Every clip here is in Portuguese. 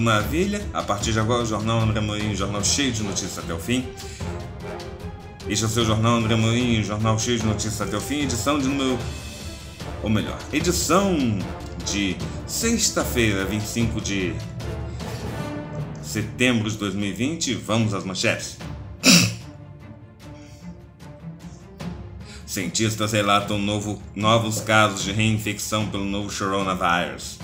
maravilha? A partir de agora, o Jornal André Moinho, jornal cheio de notícias até o fim. Este é o seu Jornal André Moinho, jornal cheio de notícias até o fim, edição de número. Ou melhor, edição de sexta-feira, 25 de setembro de 2020. Vamos às manchetes. Cientistas relatam novo, novos casos de reinfecção pelo novo coronavírus.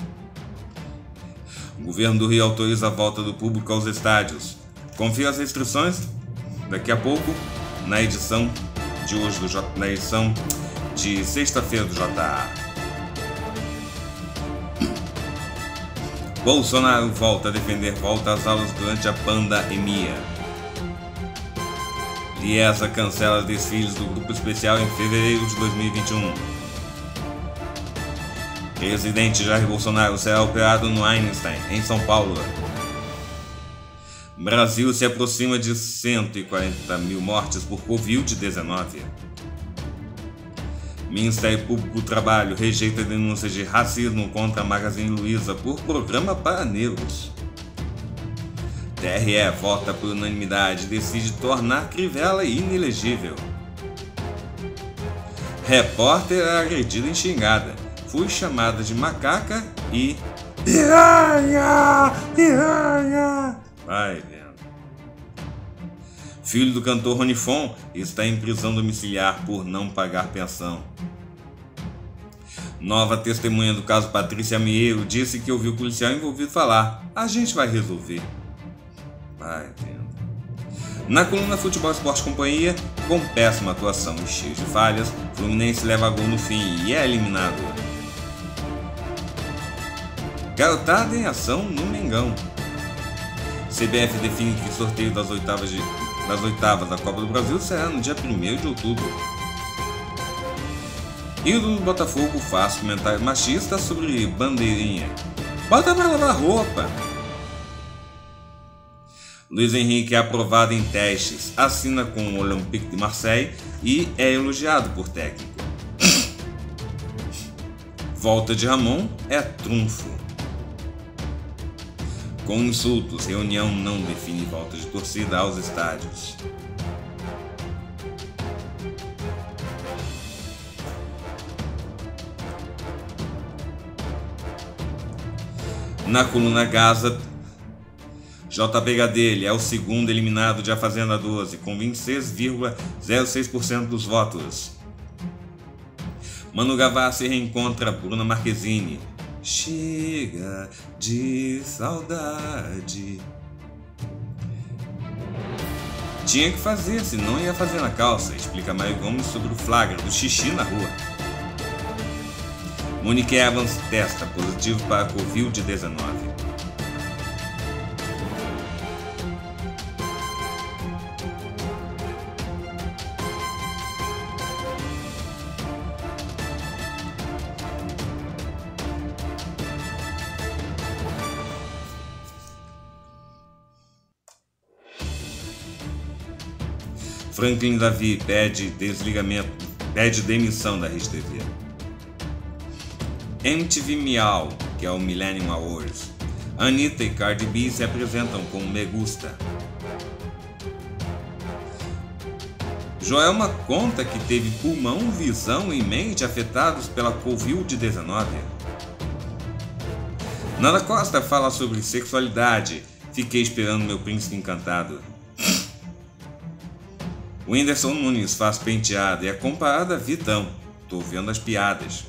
Governo do Rio autoriza a volta do público aos estádios. Confira as restrições daqui a pouco na edição de hoje do J, na edição de sexta-feira do JA. Bolsonaro volta a defender volta às aulas durante a pandemia. Liesa cancela desfiles do grupo especial em fevereiro de 2021. Presidente Jair Bolsonaro será operado no Einstein, em São Paulo. Brasil se aproxima de 140 mil mortes por Covid-19. Ministério Público do Trabalho rejeita denúncias de racismo contra Magazine Luiza por programa para negros. TRE vota por unanimidade e decide tornar Crivella inelegível. Repórter agredida em xingada. Fui chamada de macaca e. Piranha! Piranha! Vai vendo. Filho do cantor Ronifon está em prisão domiciliar por não pagar pensão. Nova testemunha do caso Patrícia Mieiro disse que ouviu o policial envolvido falar: A gente vai resolver. Vai vendo. Na coluna Futebol Esporte Companhia, com péssima atuação e cheio de falhas, Fluminense leva gol no fim e é eliminado. Garotada em ação no Mengão. CBF define que o sorteio das oitavas, de, das oitavas da Copa do Brasil será no dia 1 de outubro. Ídolo do Botafogo faz comentário machista sobre bandeirinha. Bota pra lavar roupa! Luiz Henrique é aprovado em testes, assina com o Olympique de Marseille e é elogiado por técnico. Volta de Ramon é trunfo. Com insultos, reunião não define volta de torcida aos estádios. Na coluna Gaza, JB Gadelha é o segundo eliminado de A Fazenda 12, com 26,06% dos votos. Manu Gavassi reencontra Bruna Marquezine. Chega de saudade. Tinha que fazer, senão ia fazer na calça, explica Maio Gomes sobre o flagra do xixi na rua. Monique Evans testa positivo para Covid-19. Franklin Davi pede desligamento, pede demissão da RedeTV. MTV Miau, que é o Millennium Awards. Anitta e Cardi B se apresentam com Me Gusta. Joelma conta que teve pulmão, visão e mente afetados pela Covid-19. Nada Costa fala sobre sexualidade. Fiquei esperando meu príncipe encantado. O Whindersson Nunes faz penteada e é comparado a Vitão. Tô vendo as piadas.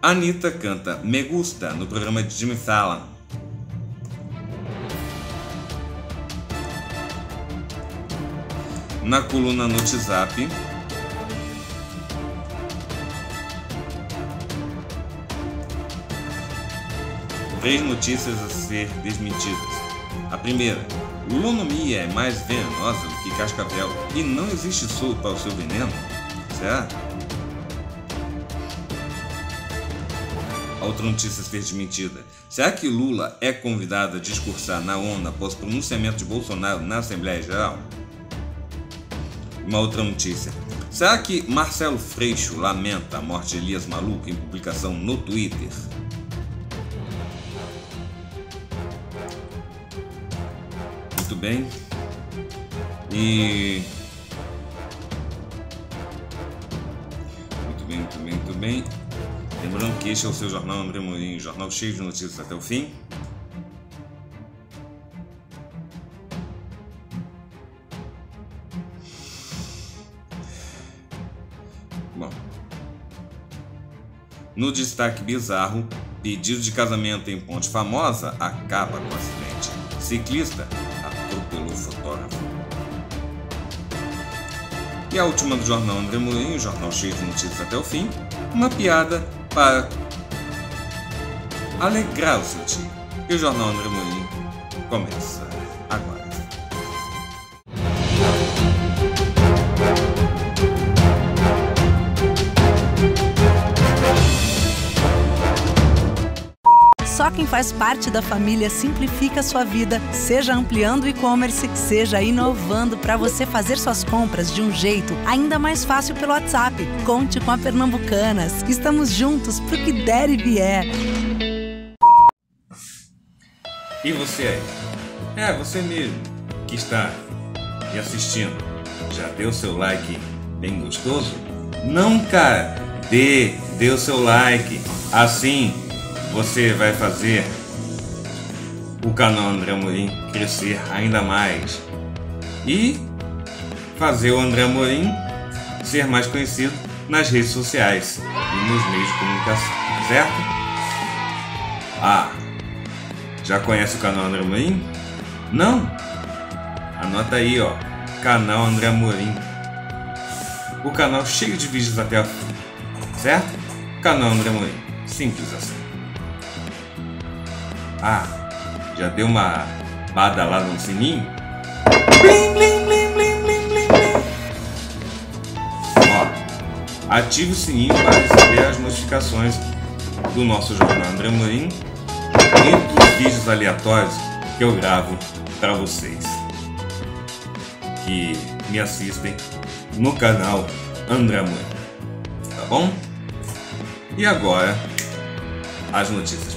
Anitta canta Me Gusta no programa de Jimmy Fallon. Na coluna no WhatsApp. Três notícias a ser desmentidas. A primeira, Lunomia é mais venenosa do que cascavel e não existe soro para o seu veneno? A outra notícia ser desmentida. Será que Lula é convidado a discursar na ONU após pronunciamento de Bolsonaro na Assembleia Geral? Uma outra notícia. Será que Marcelo Freixo lamenta a morte de Elias Maluco em publicação no Twitter? Muito bem. E. Muito bem, muito bem, muito bem. Lembrando que este é o seu jornal André Mourinho, jornal cheio de notícias até o fim. Bom. No destaque bizarro, pedido de casamento em Ponte Famosa acaba com acidente. Ciclista fotógrafo. E a última do jornal André Mourinho, jornal cheio de notícias até o fim, uma piada para alegrar o seu dia. E o jornal André Mourinho começa faz parte da família simplifica sua vida, seja ampliando o e-commerce, seja inovando para você fazer suas compras de um jeito ainda mais fácil pelo WhatsApp. Conte com a Pernambucanas. Estamos juntos pro que der e vier. E você aí? É, você mesmo que está me assistindo. Já deu seu like bem gostoso? Não, cara! Dê, dê o seu like. Assim você vai fazer o canal André Amorim crescer ainda mais e fazer o André Amorim ser mais conhecido nas redes sociais e nos meios de comunicação, certo? Ah, já conhece o canal André Amorim? Não? Anota aí, ó, canal André Amorim. O canal cheio de vídeos até a fim, certo? Canal André Amorim, simples assim. Ah, já deu uma badalada no sininho? Blim, blim, blim, blim, blim, blim, blim. Ó, ative o sininho para receber as notificações do nosso jornal André Morim e dos vídeos aleatórios que eu gravo para vocês que me assistem no canal André Morim. Tá bom? E agora, as notícias,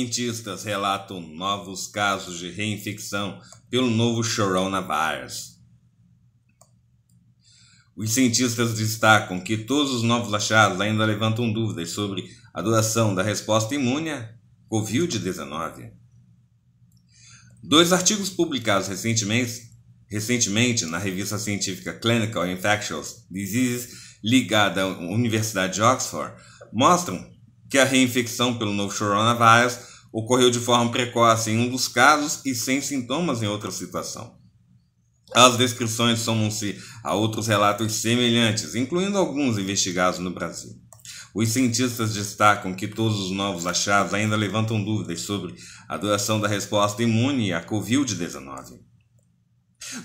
Cientistas relatam novos casos de reinfecção pelo novo coronavírus. Os cientistas destacam que todos os novos achados ainda levantam dúvidas sobre a duração da resposta imune à Covid-19. Dois artigos publicados recentemente, recentemente na revista científica Clinical Infectious Diseases, ligada à Universidade de Oxford, mostram que a reinfecção pelo novo coronavírus ocorreu de forma precoce em um dos casos e sem sintomas em outra situação. As descrições somam-se a outros relatos semelhantes, incluindo alguns investigados no Brasil. Os cientistas destacam que todos os novos achados ainda levantam dúvidas sobre a duração da resposta imune à Covid-19.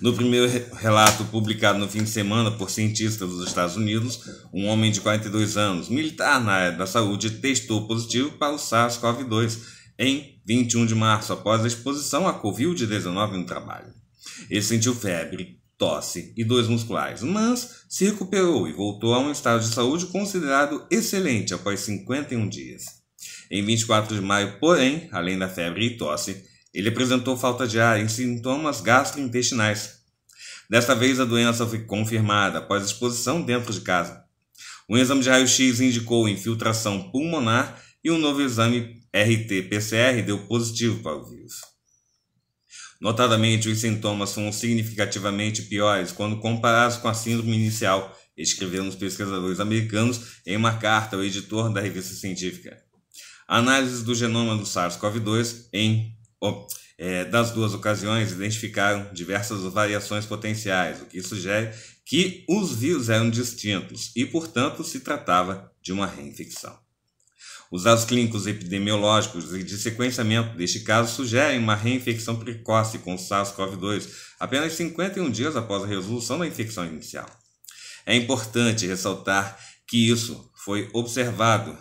No primeiro relato publicado no fim de semana por cientistas dos Estados Unidos, um homem de 42 anos, militar na área da saúde, testou positivo para o SARS-CoV-2 em 21 de março, após a exposição à Covid-19 no trabalho. Ele sentiu febre, tosse e dores musculares, mas se recuperou e voltou a um estado de saúde considerado excelente após 51 dias. Em 24 de maio, porém, além da febre e tosse, ele apresentou falta de ar e sintomas gastrointestinais. Desta vez, a doença foi confirmada após a exposição dentro de casa. Um exame de raio-x indicou infiltração pulmonar e um novo exame RT-PCR deu positivo para o vírus. Notadamente, os sintomas são significativamente piores quando comparados com a síndrome inicial, escreveram os pesquisadores americanos em uma carta ao editor da revista científica. A análise do genoma do SARS-CoV-2 em é, das duas ocasiões identificaram diversas variações potenciais, o que sugere que os vírus eram distintos e, portanto, se tratava de uma reinfecção. Os dados clínicos epidemiológicos e de sequenciamento deste caso sugerem uma reinfecção precoce com o SARS-CoV-2 apenas 51 dias após a resolução da infecção inicial. É importante ressaltar que isso foi observado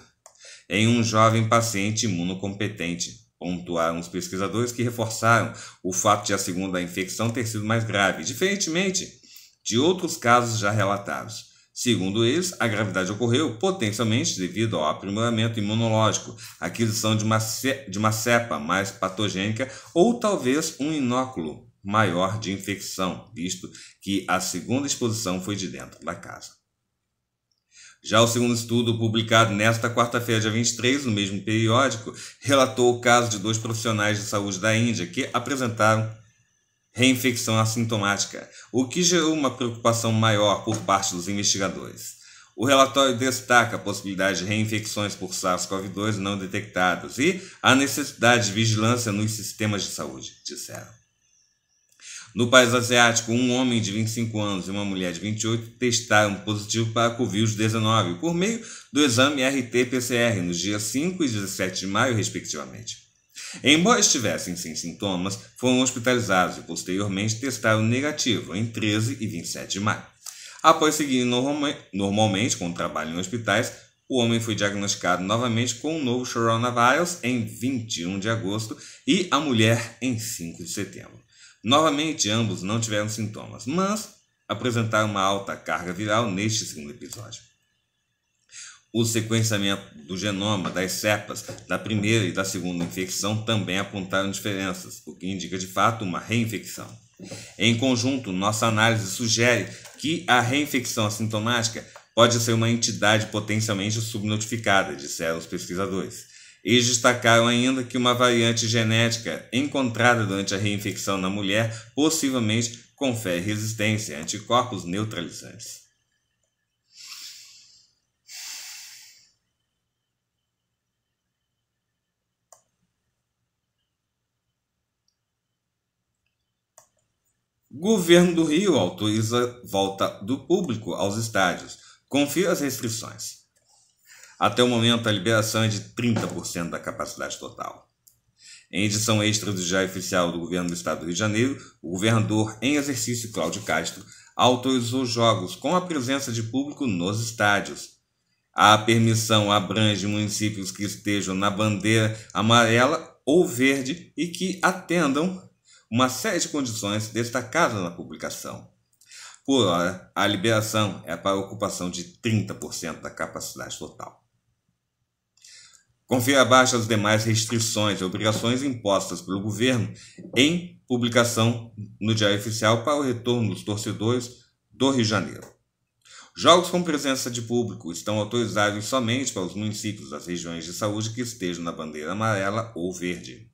em um jovem paciente imunocompetente, pontuaram os pesquisadores que reforçaram o fato de a segunda infecção ter sido mais grave, diferentemente de outros casos já relatados. Segundo eles, a gravidade ocorreu potencialmente devido ao aprimoramento imunológico, aquisição de uma, de uma cepa mais patogênica ou talvez um inóculo maior de infecção, visto que a segunda exposição foi de dentro da casa. Já o segundo estudo, publicado nesta quarta-feira, dia 23, no mesmo periódico, relatou o caso de dois profissionais de saúde da Índia que apresentaram reinfecção assintomática, o que gerou uma preocupação maior por parte dos investigadores. O relatório destaca a possibilidade de reinfecções por SARS-CoV-2 não detectadas e a necessidade de vigilância nos sistemas de saúde, disseram. No país asiático, um homem de 25 anos e uma mulher de 28 testaram positivo para a Covid-19 por meio do exame RT-PCR nos dias 5 e 17 de maio, respectivamente. Embora estivessem sem sintomas, foram hospitalizados e posteriormente testaram negativo em 13 e 27 de maio. Após seguir normalmente com o trabalho em hospitais, o homem foi diagnosticado novamente com o novo coronavírus em 21 de agosto e a mulher em 5 de setembro. Novamente, ambos não tiveram sintomas, mas apresentaram uma alta carga viral neste segundo episódio o sequenciamento do genoma das cepas da primeira e da segunda infecção também apontaram diferenças, o que indica de fato uma reinfecção. Em conjunto, nossa análise sugere que a reinfecção assintomática pode ser uma entidade potencialmente subnotificada, disseram os pesquisadores. Eles destacaram ainda que uma variante genética encontrada durante a reinfecção na mulher possivelmente confere resistência a anticorpos neutralizantes. Governo do Rio autoriza volta do público aos estádios. Confira as restrições. Até o momento, a liberação é de 30% da capacidade total. Em edição extra do Diário Oficial do Governo do Estado do Rio de Janeiro, o governador em exercício Cláudio Castro autorizou jogos com a presença de público nos estádios. A permissão abrange municípios que estejam na bandeira amarela ou verde e que atendam uma série de condições destacadas na publicação. Por hora, a liberação é para a ocupação de 30% da capacidade total. Confira abaixo as demais restrições e obrigações impostas pelo governo em publicação no Diário Oficial para o retorno dos torcedores do Rio de Janeiro. Jogos com presença de público estão autorizados somente para os municípios das regiões de saúde que estejam na bandeira amarela ou verde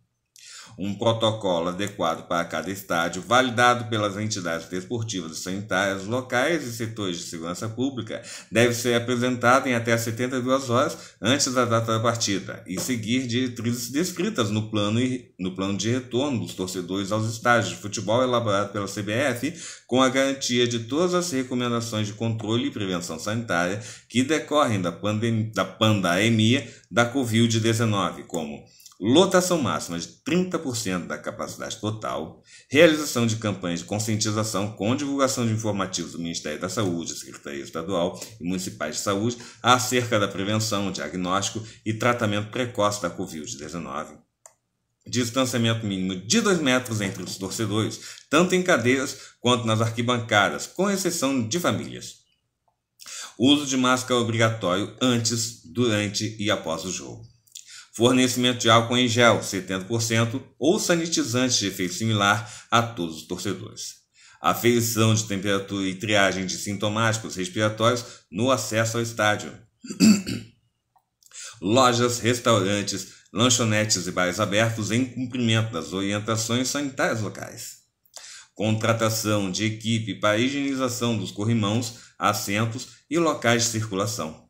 um protocolo adequado para cada estádio, validado pelas entidades desportivas e sanitárias locais e setores de segurança pública, deve ser apresentado em até 72 horas antes da data da partida e seguir diretrizes descritas no plano, no plano de retorno dos torcedores aos estádios de futebol elaborado pela CBF, com a garantia de todas as recomendações de controle e prevenção sanitária que decorrem da, pandemia, da pandemia da Covid-19, como lotação máxima de 30% da capacidade total, realização de campanhas de conscientização com divulgação de informativos do Ministério da Saúde, Secretaria Estadual e Municipais de Saúde acerca da prevenção, diagnóstico e tratamento precoce da Covid-19. Distanciamento mínimo de 2 metros entre os torcedores, tanto em cadeiras quanto nas arquibancadas, com exceção de famílias. Uso de máscara obrigatório antes, durante e após o jogo fornecimento de álcool em gel 70% ou sanitizantes de efeito similar a todos os torcedores. Aferição de temperatura e triagem de sintomáticos respiratórios no acesso ao estádio. Lojas, restaurantes, lanchonetes e bares abertos em cumprimento das orientações sanitárias locais. Contratação de equipe para higienização dos corrimãos, assentos e locais de circulação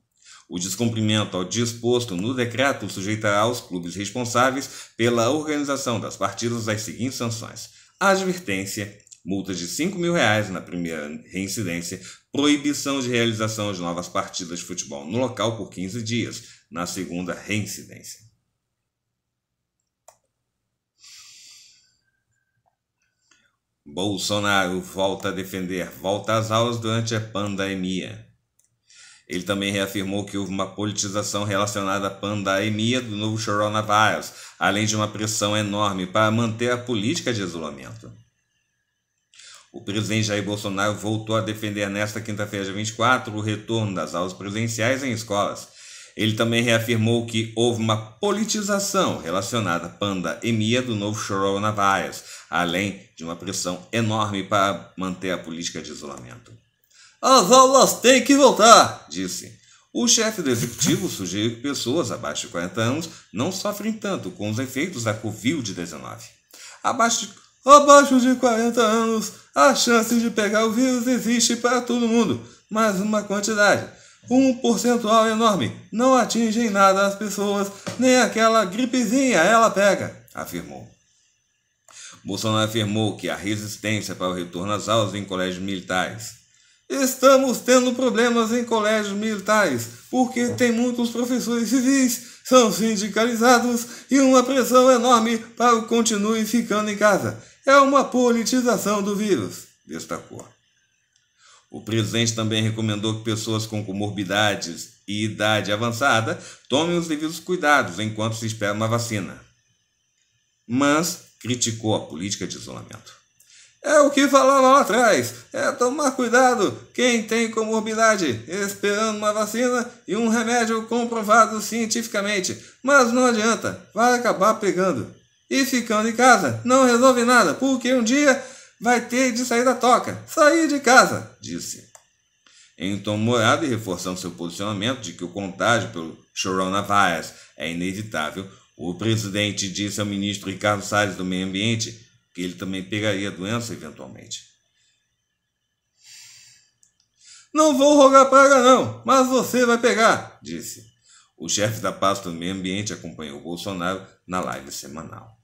o descumprimento ao disposto no decreto sujeitará os clubes responsáveis pela organização das partidas as seguintes sanções: advertência, multa de 5 mil reais na primeira reincidência, proibição de realização de novas partidas de futebol no local por 15 dias na segunda reincidência. Bolsonaro volta a defender volta às aulas durante a pandemia. Ele também reafirmou que houve uma politização relacionada à pandemia do novo coronavírus, além de uma pressão enorme para manter a política de isolamento. O presidente Jair Bolsonaro voltou a defender nesta quinta-feira, dia 24, o retorno das aulas presenciais em escolas. Ele também reafirmou que houve uma politização relacionada à pandemia do novo coronavírus, além de uma pressão enorme para manter a política de isolamento. As aulas têm que voltar, disse. O chefe do executivo sugeriu que pessoas abaixo de 40 anos não sofrem tanto com os efeitos da Covid-19. Abaixo de, abaixo de 40 anos, a chance de pegar o vírus existe para todo mundo, mas uma quantidade. Um percentual enorme não atinge em nada as pessoas, nem aquela gripezinha ela pega, afirmou. Bolsonaro afirmou que há resistência para o retorno às aulas em colégios militares. Estamos tendo problemas em colégios militares, porque tem muitos professores civis, são sindicalizados e uma pressão enorme para que continuem ficando em casa. É uma politização do vírus, destacou. O presidente também recomendou que pessoas com comorbidades e idade avançada tomem os devidos cuidados enquanto se espera uma vacina. Mas criticou a política de isolamento. É o que falaram lá atrás. É tomar cuidado quem tem comorbidade, esperando uma vacina e um remédio comprovado cientificamente. Mas não adianta, vai acabar pegando. E ficando em casa não resolve nada, porque um dia vai ter de sair da toca. Sair de casa, disse. Em tom morado e reforçando seu posicionamento de que o contágio pelo coronavírus é inevitável, o presidente disse ao ministro Ricardo Salles do Meio Ambiente ele também pegaria a doença eventualmente. Não vou rogar praga não, mas você vai pegar, disse. O chefe da pasta do meio ambiente acompanhou Bolsonaro na live semanal.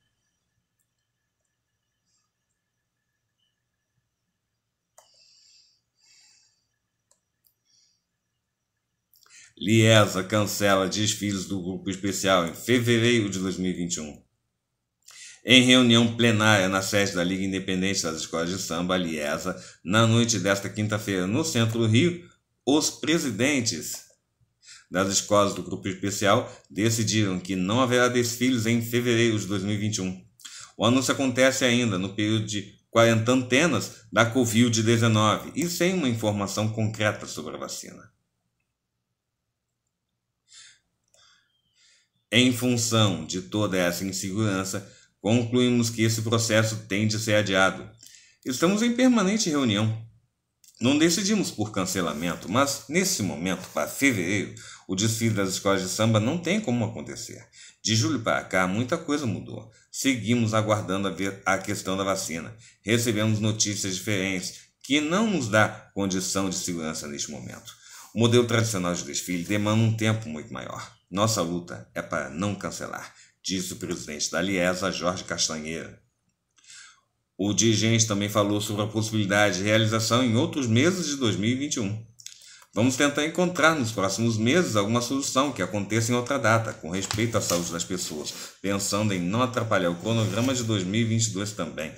Liesa cancela desfiles do grupo especial em fevereiro de 2021. Em reunião plenária na sede da Liga Independente das Escolas de Samba, Liesa, na noite desta quinta-feira, no centro do Rio, os presidentes das escolas do grupo especial decidiram que não haverá desfiles em fevereiro de 2021. O anúncio acontece ainda no período de quarentenas da Covid-19 e sem uma informação concreta sobre a vacina. Em função de toda essa insegurança, concluímos que esse processo tem de ser adiado. Estamos em permanente reunião. Não decidimos por cancelamento, mas nesse momento, para fevereiro, o desfile das escolas de samba não tem como acontecer. De julho para cá, muita coisa mudou. Seguimos aguardando a a questão da vacina. Recebemos notícias diferentes que não nos dá condição de segurança neste momento. O modelo tradicional de desfile demanda um tempo muito maior. Nossa luta é para não cancelar disse o presidente da Liesa, Jorge Castanheira. O dirigente também falou sobre a possibilidade de realização em outros meses de 2021. Vamos tentar encontrar nos próximos meses alguma solução que aconteça em outra data, com respeito à saúde das pessoas, pensando em não atrapalhar o cronograma de 2022 também.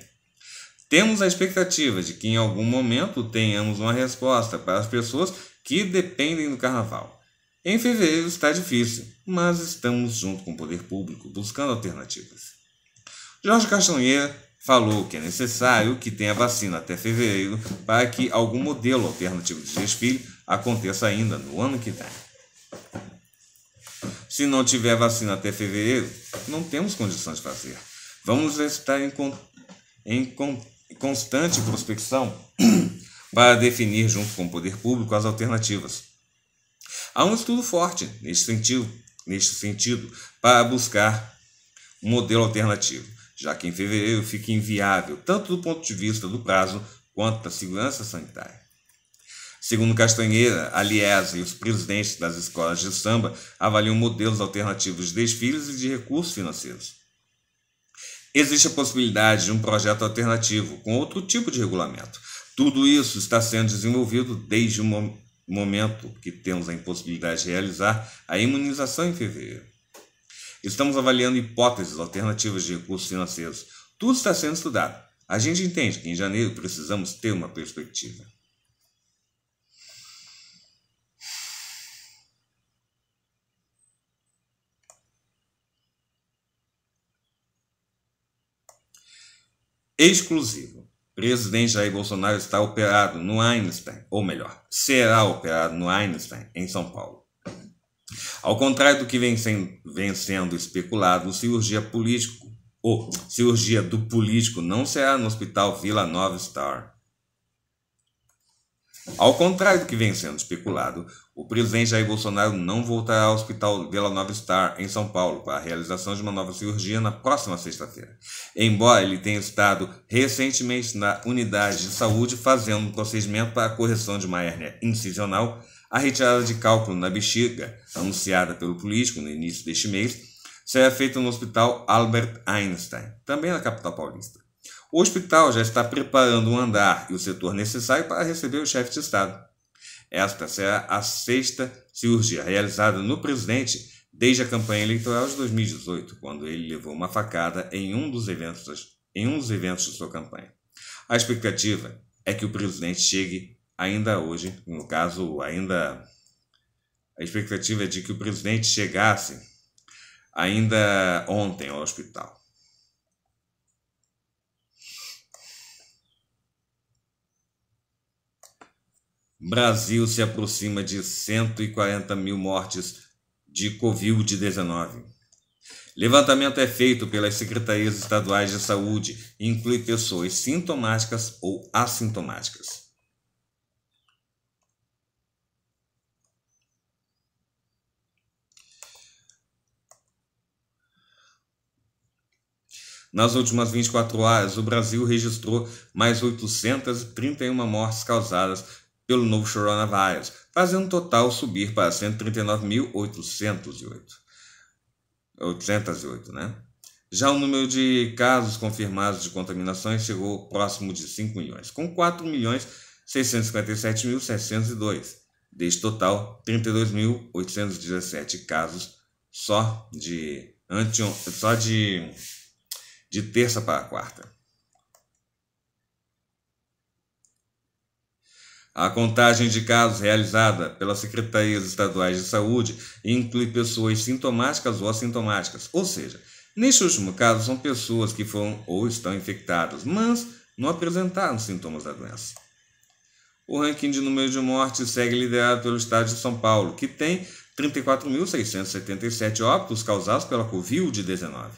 Temos a expectativa de que em algum momento tenhamos uma resposta para as pessoas que dependem do carnaval. Em fevereiro está difícil, mas estamos junto com o poder público buscando alternativas. Jorge Castanheira falou que é necessário que tenha vacina até fevereiro para que algum modelo alternativo de desfile aconteça ainda no ano que vem. Se não tiver vacina até fevereiro, não temos condições de fazer. Vamos estar em, em constante prospecção para definir, junto com o poder público, as alternativas Há um estudo forte neste sentido, neste sentido para buscar um modelo alternativo, já que em fevereiro fica inviável, tanto do ponto de vista do prazo quanto da segurança sanitária. Segundo Castanheira, a Liesa e os presidentes das escolas de samba avaliam modelos alternativos de desfiles e de recursos financeiros. Existe a possibilidade de um projeto alternativo com outro tipo de regulamento. Tudo isso está sendo desenvolvido desde o momento que temos a impossibilidade de realizar a imunização em fevereiro. Estamos avaliando hipóteses alternativas de recursos financeiros. Tudo está sendo estudado. A gente entende que em janeiro precisamos ter uma perspectiva. Exclusivo. Presidente Jair Bolsonaro está operado no Einstein, ou melhor, será operado no Einstein, em São Paulo. Ao contrário do que vem sendo, vem sendo especulado, cirurgia político ou cirurgia do político não será no Hospital Vila Nova Star. Ao contrário do que vem sendo especulado, o presidente Jair Bolsonaro não voltará ao Hospital Vila Nova Star, em São Paulo, para a realização de uma nova cirurgia na próxima sexta-feira. Embora ele tenha estado recentemente na unidade de saúde fazendo um procedimento para a correção de uma hérnia incisional, a retirada de cálculo na bexiga, anunciada pelo político no início deste mês, será feita no Hospital Albert Einstein, também na capital paulista. O hospital já está preparando um andar e o setor necessário para receber o chefe de Estado. Esta será a sexta cirurgia realizada no presidente desde a campanha eleitoral de 2018, quando ele levou uma facada em um dos eventos, em um dos eventos de sua campanha. A expectativa é que o presidente chegue ainda hoje, no caso, ainda a expectativa é de que o presidente chegasse ainda ontem ao hospital. Brasil se aproxima de 140 mil mortes de Covid-19. Levantamento é feito pelas secretarias estaduais de saúde e inclui pessoas sintomáticas ou assintomáticas. Nas últimas 24 horas, o Brasil registrou mais 831 mortes causadas pelo novo coronavírus, fazendo o total subir para 139.808. 808, né? Já o número de casos confirmados de contaminações chegou próximo de 5 milhões, com 4 milhões 657.702. Deste total, 32.817 casos só de anteon, só de, de terça para quarta. A contagem de casos realizada pelas secretarias estaduais de saúde inclui pessoas sintomáticas ou assintomáticas, ou seja, neste último caso são pessoas que foram ou estão infectadas, mas não apresentaram sintomas da doença. O ranking de número de mortes segue liderado pelo estado de São Paulo, que tem 34.677 óbitos causados pela Covid-19.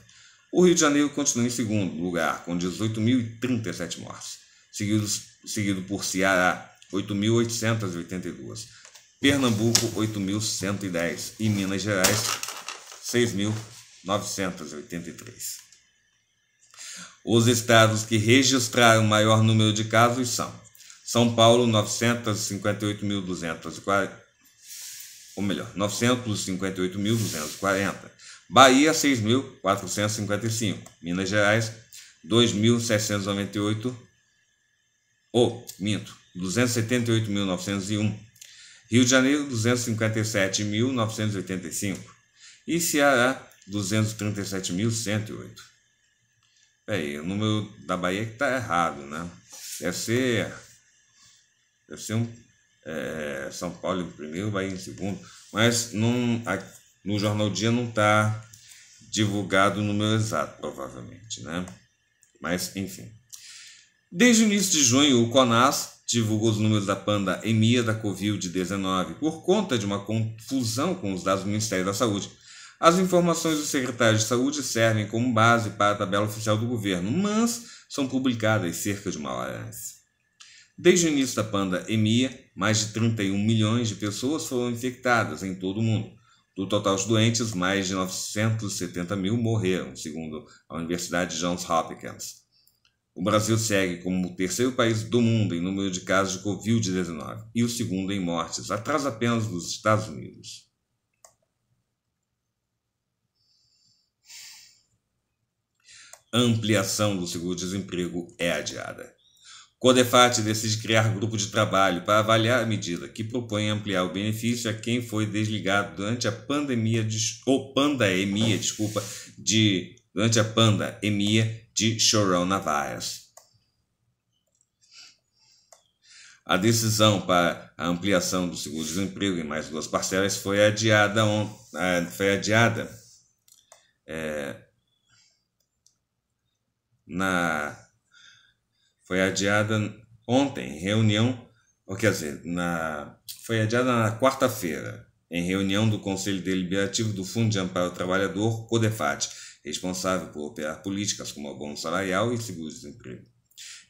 O Rio de Janeiro continua em segundo lugar, com 18.037 mortes, seguido, seguido por Ceará, 8.882. Pernambuco, 8.110. E Minas Gerais, 6.983. Os estados que registraram maior número de casos são São Paulo, 958.240, ou melhor, 958.240. Bahia, 6.455. Minas Gerais, 2.798. Ou, oh, minto, 278.901. Rio de Janeiro, 257.985. E Ceará, 237.108. Peraí, o número da Bahia que está errado, né? Deve ser. Deve ser um. É, São Paulo em primeiro, Bahia em segundo. Mas no Jornal Dia não está divulgado o número exato, provavelmente, né? Mas, enfim. Desde o início de junho, o CONAS divulgou os números da pandemia da Covid-19 por conta de uma confusão com os dados do Ministério da Saúde. As informações do secretário de Saúde servem como base para a tabela oficial do governo, mas são publicadas cerca de uma hora antes. Desde o início da pandemia, mais de 31 milhões de pessoas foram infectadas em todo o mundo. Do total de doentes, mais de 970 mil morreram, segundo a Universidade Johns Hopkins. O Brasil segue como o terceiro país do mundo em número de casos de Covid-19 e o segundo em mortes, atrás apenas dos Estados Unidos. A ampliação do seguro-desemprego é adiada. Codefat decide criar grupo de trabalho para avaliar a medida que propõe ampliar o benefício a quem foi desligado durante a pandemia de, ou pandemia, desculpa, de durante a pandemia de coronavírus. A decisão para a ampliação do seguro-desemprego em mais duas parcelas foi adiada, é, foi adiada é, na, foi adiada ontem, reunião, ou quer dizer, na, foi adiada na quarta-feira, em reunião do Conselho Deliberativo do Fundo de Amparo ao Trabalhador, CODEFAT, responsável por operar políticas como abono salarial e seguro-desemprego.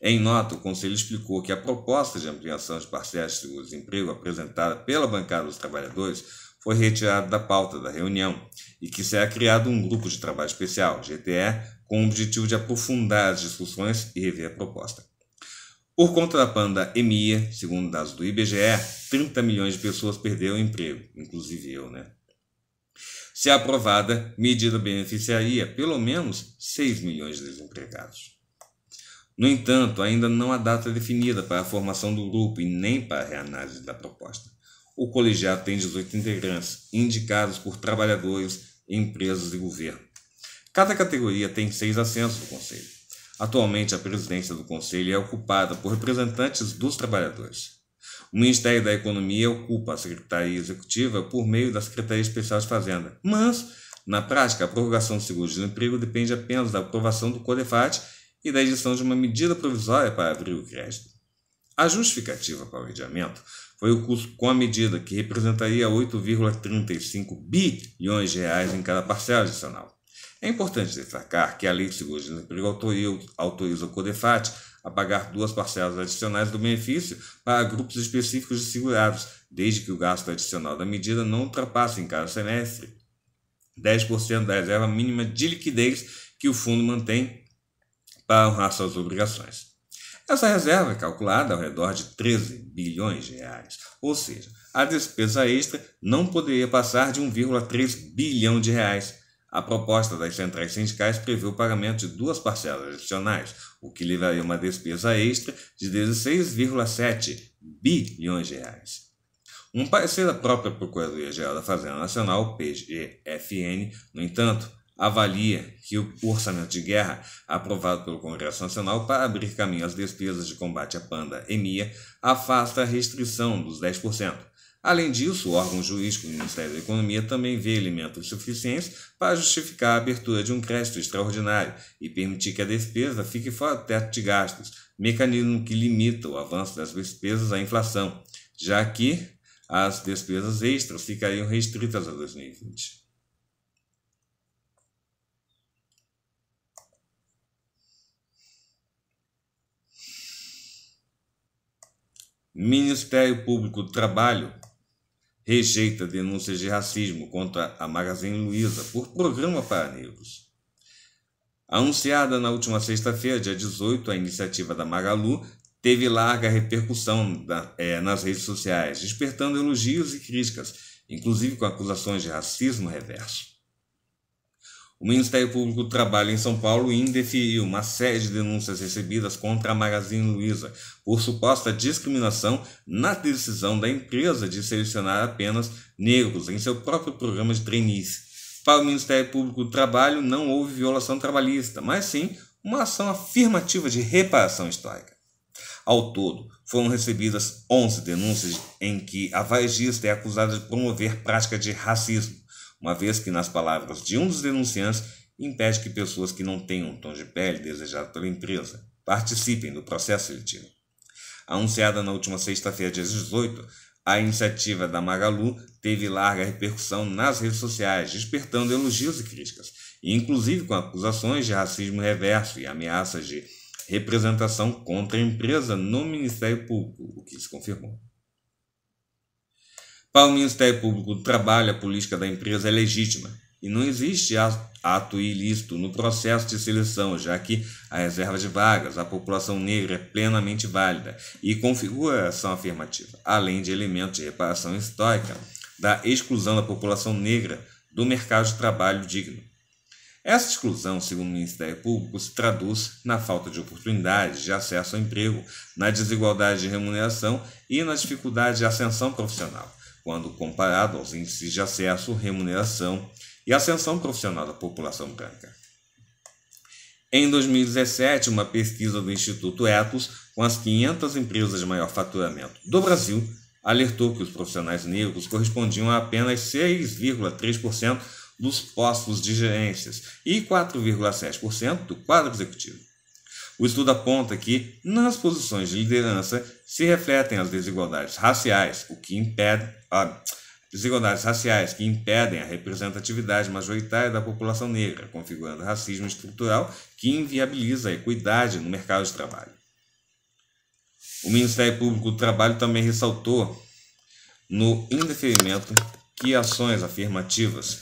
Em nota, o Conselho explicou que a proposta de ampliação de parcelas de seguro-desemprego apresentada pela bancada dos trabalhadores foi retirada da pauta da reunião e que será criado um grupo de trabalho especial, GTE, com o objetivo de aprofundar as discussões e rever a proposta. Por conta da panda EMIA, segundo dados do IBGE, 30 milhões de pessoas perderam o emprego, inclusive eu, né? Se aprovada, medida beneficiaria pelo menos 6 milhões de desempregados. No entanto, ainda não há data definida para a formação do grupo e nem para a reanálise da proposta. O colegiado tem 18 integrantes, indicados por trabalhadores, empresas e governo. Cada categoria tem seis assentos no conselho. Atualmente, a presidência do conselho é ocupada por representantes dos trabalhadores. O Ministério da Economia ocupa a Secretaria Executiva por meio da Secretaria Especial de Fazenda, mas, na prática, a prorrogação do seguro-desemprego depende apenas da aprovação do CODEFAT e da edição de uma medida provisória para abrir o crédito. A justificativa para o adiamento foi o custo com a medida, que representaria 8,35 bilhões de reais em cada parcela adicional. É importante destacar que a Lei de Seguro-Desemprego autoriza o CODEFAT a pagar duas parcelas adicionais do benefício para grupos específicos de segurados, desde que o gasto adicional da medida não ultrapasse em cada semestre 10% da reserva mínima de liquidez que o fundo mantém para honrar suas obrigações. Essa reserva é calculada ao redor de 13 bilhões de reais, ou seja, a despesa extra não poderia passar de 1,3 bilhão de reais. A proposta das centrais sindicais prevê o pagamento de duas parcelas adicionais, o que levaria uma despesa extra de 16,7 bilhões de reais. Um parecer da própria Procuradoria-Geral da Fazenda Nacional, PGFN, no entanto, avalia que o orçamento de guerra aprovado pelo Congresso Nacional para abrir caminho às despesas de combate à panda EMIA afasta a restrição dos 10%. Além disso, o órgão jurídico do Ministério da Economia também vê elementos suficientes para justificar a abertura de um crédito extraordinário e permitir que a despesa fique fora do teto de gastos, mecanismo que limita o avanço das despesas à inflação, já que as despesas extras ficariam restritas a 2020. Ministério Público do Trabalho rejeita denúncias de racismo contra a Magazine Luiza por programa para negros. Anunciada na última sexta-feira, dia 18, a iniciativa da Magalu teve larga repercussão é, nas redes sociais, despertando elogios e críticas, inclusive com acusações de racismo reverso. O Ministério Público do Trabalho em São Paulo indeferiu uma série de denúncias recebidas contra a Magazine Luiza por suposta discriminação na decisão da empresa de selecionar apenas negros em seu próprio programa de trainees. Para o Ministério Público do Trabalho, não houve violação trabalhista, mas sim uma ação afirmativa de reparação histórica. Ao todo, foram recebidas 11 denúncias em que a varejista é acusada de promover prática de racismo uma vez que, nas palavras de um dos denunciantes, impede que pessoas que não tenham um tom de pele desejado pela empresa participem do processo seletivo. Anunciada na última sexta-feira, dia 18, a iniciativa da Magalu teve larga repercussão nas redes sociais, despertando elogios e críticas, inclusive com acusações de racismo reverso e ameaças de representação contra a empresa no Ministério Público, o que se confirmou. Para o Ministério Público do Trabalho, a política da empresa é legítima e não existe ato ilícito no processo de seleção, já que a reserva de vagas à população negra é plenamente válida e configura ação afirmativa, além de elementos de reparação histórica da exclusão da população negra do mercado de trabalho digno. Essa exclusão, segundo o Ministério Público, se traduz na falta de oportunidades de acesso ao emprego, na desigualdade de remuneração e na dificuldade de ascensão profissional quando comparado aos índices de acesso, remuneração e ascensão profissional da população branca. Em 2017, uma pesquisa do Instituto Etos, com as 500 empresas de maior faturamento do Brasil, alertou que os profissionais negros correspondiam a apenas 6,3% dos postos de gerências e 4,7% do quadro executivo. O estudo aponta que, nas posições de liderança, se refletem as desigualdades raciais, o que impede. Ah, desigualdades raciais que impedem a representatividade majoritária da população negra, configurando racismo estrutural que inviabiliza a equidade no mercado de trabalho. O Ministério Público do Trabalho também ressaltou no indeferimento que ações afirmativas,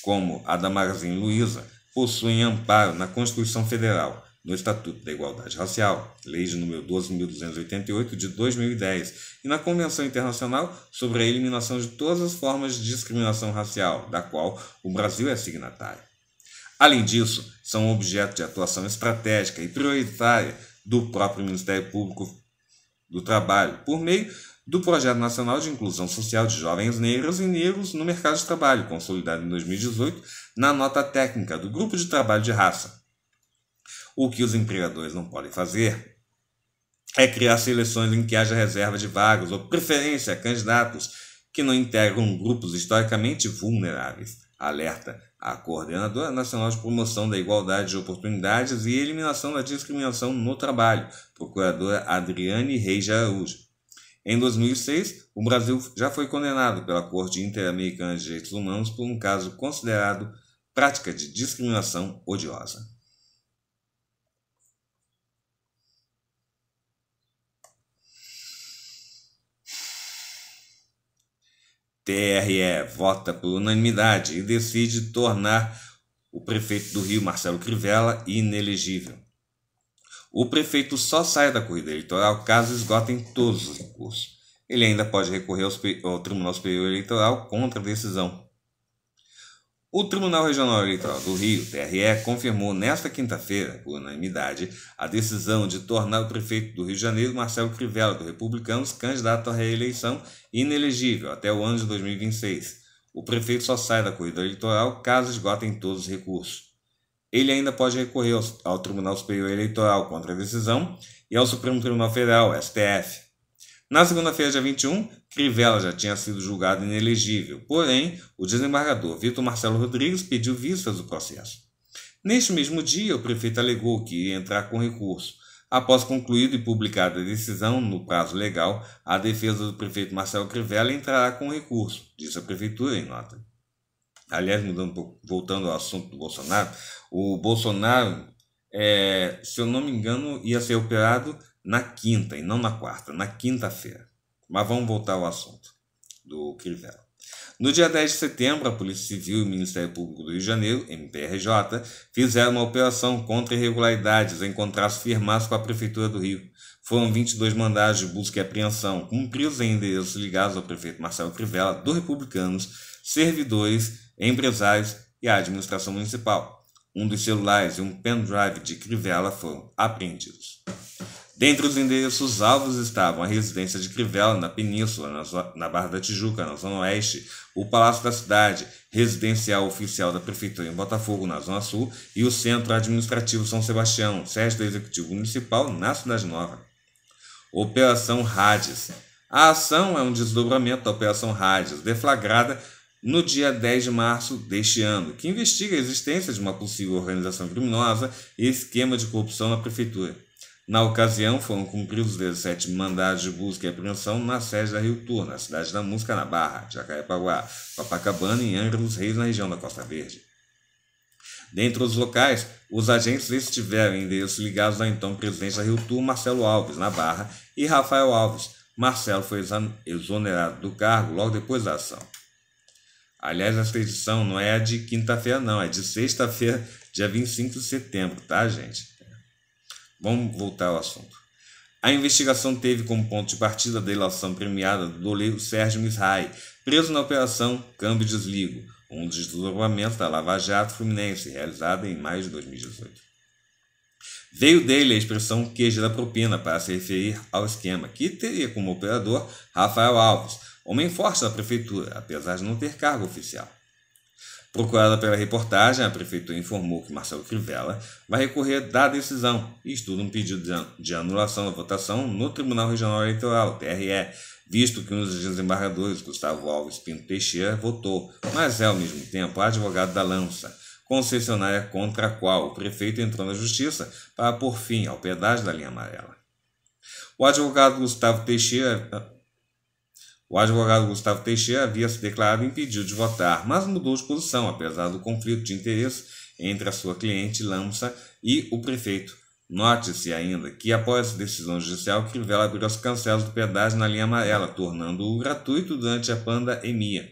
como a da Magazine Luiza, possuem amparo na Constituição Federal, no Estatuto da Igualdade Racial, Lei de número 12.288 de 2010, e na Convenção Internacional sobre a Eliminação de todas as formas de discriminação racial, da qual o Brasil é signatário. Além disso, são objeto de atuação estratégica e prioritária do próprio Ministério Público do Trabalho, por meio do Projeto Nacional de Inclusão Social de Jovens Negros e Negros no Mercado de Trabalho, consolidado em 2018 na nota técnica do Grupo de Trabalho de Raça. O que os empregadores não podem fazer é criar seleções em que haja reserva de vagas ou preferência a candidatos que não integram grupos historicamente vulneráveis. Alerta a Coordenadora Nacional de Promoção da Igualdade de Oportunidades e Eliminação da Discriminação no Trabalho, Procuradora Adriane Reis Araújo. Em 2006, o Brasil já foi condenado pela Corte Interamericana de Direitos Humanos por um caso considerado prática de discriminação odiosa. TRE vota por unanimidade e decide tornar o prefeito do Rio, Marcelo Crivella, inelegível. O prefeito só sai da corrida eleitoral caso esgotem todos os recursos. Ele ainda pode recorrer ao Tribunal Superior Eleitoral contra a decisão. O Tribunal Regional Eleitoral do Rio, TRE, confirmou nesta quinta-feira, por unanimidade, a decisão de tornar o prefeito do Rio de Janeiro, Marcelo Crivella, do Republicanos, candidato à reeleição inelegível até o ano de 2026. O prefeito só sai da corrida eleitoral caso esgotem todos os recursos ele ainda pode recorrer ao, Tribunal Superior Eleitoral contra a decisão e ao Supremo Tribunal Federal, STF. Na segunda-feira, dia 21, Crivella já tinha sido julgado inelegível, porém, o desembargador Vitor Marcelo Rodrigues pediu vistas do processo. Neste mesmo dia, o prefeito alegou que ia entrar com recurso. Após concluído e publicada a decisão no prazo legal, a defesa do prefeito Marcelo Crivella entrará com recurso, disse a prefeitura em nota. Aliás, mudando, voltando ao assunto do Bolsonaro, o Bolsonaro, é, se eu não me engano, ia ser operado na quinta e não na quarta, na quinta-feira. Mas vamos voltar ao assunto do Crivella. No dia 10 de setembro, a Polícia Civil e o Ministério Público do Rio de Janeiro, MPRJ, fizeram uma operação contra irregularidades em contratos firmados com a Prefeitura do Rio. Foram 22 mandados de busca e apreensão, cumpridos em endereços ligados ao prefeito Marcelo Crivella, do Republicanos, servidores empresários e a administração municipal. Um dos celulares e um pendrive de Crivella foram apreendidos. Dentre os endereços alvos estavam a residência de Crivella, na Península, na Barra da Tijuca, na Zona Oeste, o Palácio da Cidade, residencial oficial da Prefeitura em Botafogo, na Zona Sul, e o Centro Administrativo São Sebastião, sede do Executivo Municipal, na Cidade Nova. Operação Hades. A ação é um desdobramento da Operação Hades, deflagrada no dia 10 de março deste ano, que investiga a existência de uma possível organização criminosa e esquema de corrupção na prefeitura. Na ocasião, foram cumpridos 17 mandados de busca e apreensão na sede da Rio Tour, na cidade da Música, na Barra, Jacarepaguá, Copacabana e Angra dos Reis, na região da Costa Verde. Dentre os locais, os agentes estiveram em endereços ligados ao então presidente da Rio Tour, Marcelo Alves, na Barra, e Rafael Alves. Marcelo foi exonerado do cargo logo depois da ação. Aliás, essa edição não é a de quinta-feira, não, é de sexta-feira, dia 25 de setembro, tá, gente? Vamos voltar ao assunto. A investigação teve como ponto de partida a delação premiada do doleiro Sérgio Misrai, preso na Operação Câmbio Desligo, um dos desdobramentos da Lava Jato Fluminense, realizada em maio de 2018. Veio dele a expressão queijo da propina para se referir ao esquema, que teria como operador Rafael Alves, homem forte da prefeitura, apesar de não ter cargo oficial. Procurada pela reportagem, a prefeitura informou que Marcelo Crivella vai recorrer da decisão e estuda um pedido de anulação da votação no Tribunal Regional Eleitoral, TRE, visto que um dos desembargadores, Gustavo Alves Pinto Teixeira, votou, mas é ao mesmo tempo advogado da Lança, concessionária contra a qual o prefeito entrou na justiça para pôr fim ao pedágio da linha amarela. O advogado Gustavo Teixeira o advogado Gustavo Teixeira havia se declarado impedido de votar, mas mudou de posição, apesar do conflito de interesse entre a sua cliente Lamsa e o prefeito. Note-se ainda que, após a decisão judicial, Crivella abriu as cancelas do pedágio na linha amarela, tornando-o gratuito durante a pandemia.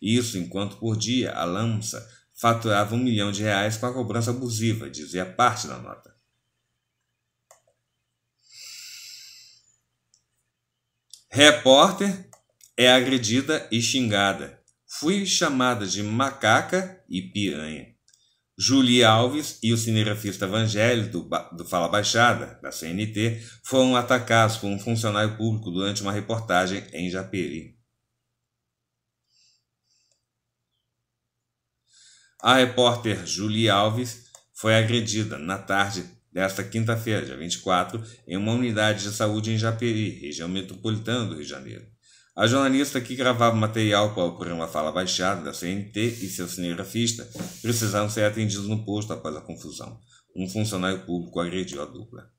Isso enquanto por dia a Lamsa faturava um milhão de reais com a cobrança abusiva, dizia parte da nota. Repórter é agredida e xingada. Fui chamada de macaca e piranha. Julie Alves e o cinegrafista Evangelho do, do Fala Baixada, da CNT, foram atacados por um funcionário público durante uma reportagem em Japeri. A repórter Julie Alves foi agredida na tarde desta quinta-feira, dia 24, em uma unidade de saúde em Japeri, região metropolitana do Rio de Janeiro. A jornalista que gravava material para o programa Fala Baixada da CNT e seu cinegrafista precisaram ser atendidos no posto após a confusão. Um funcionário público agrediu a dupla.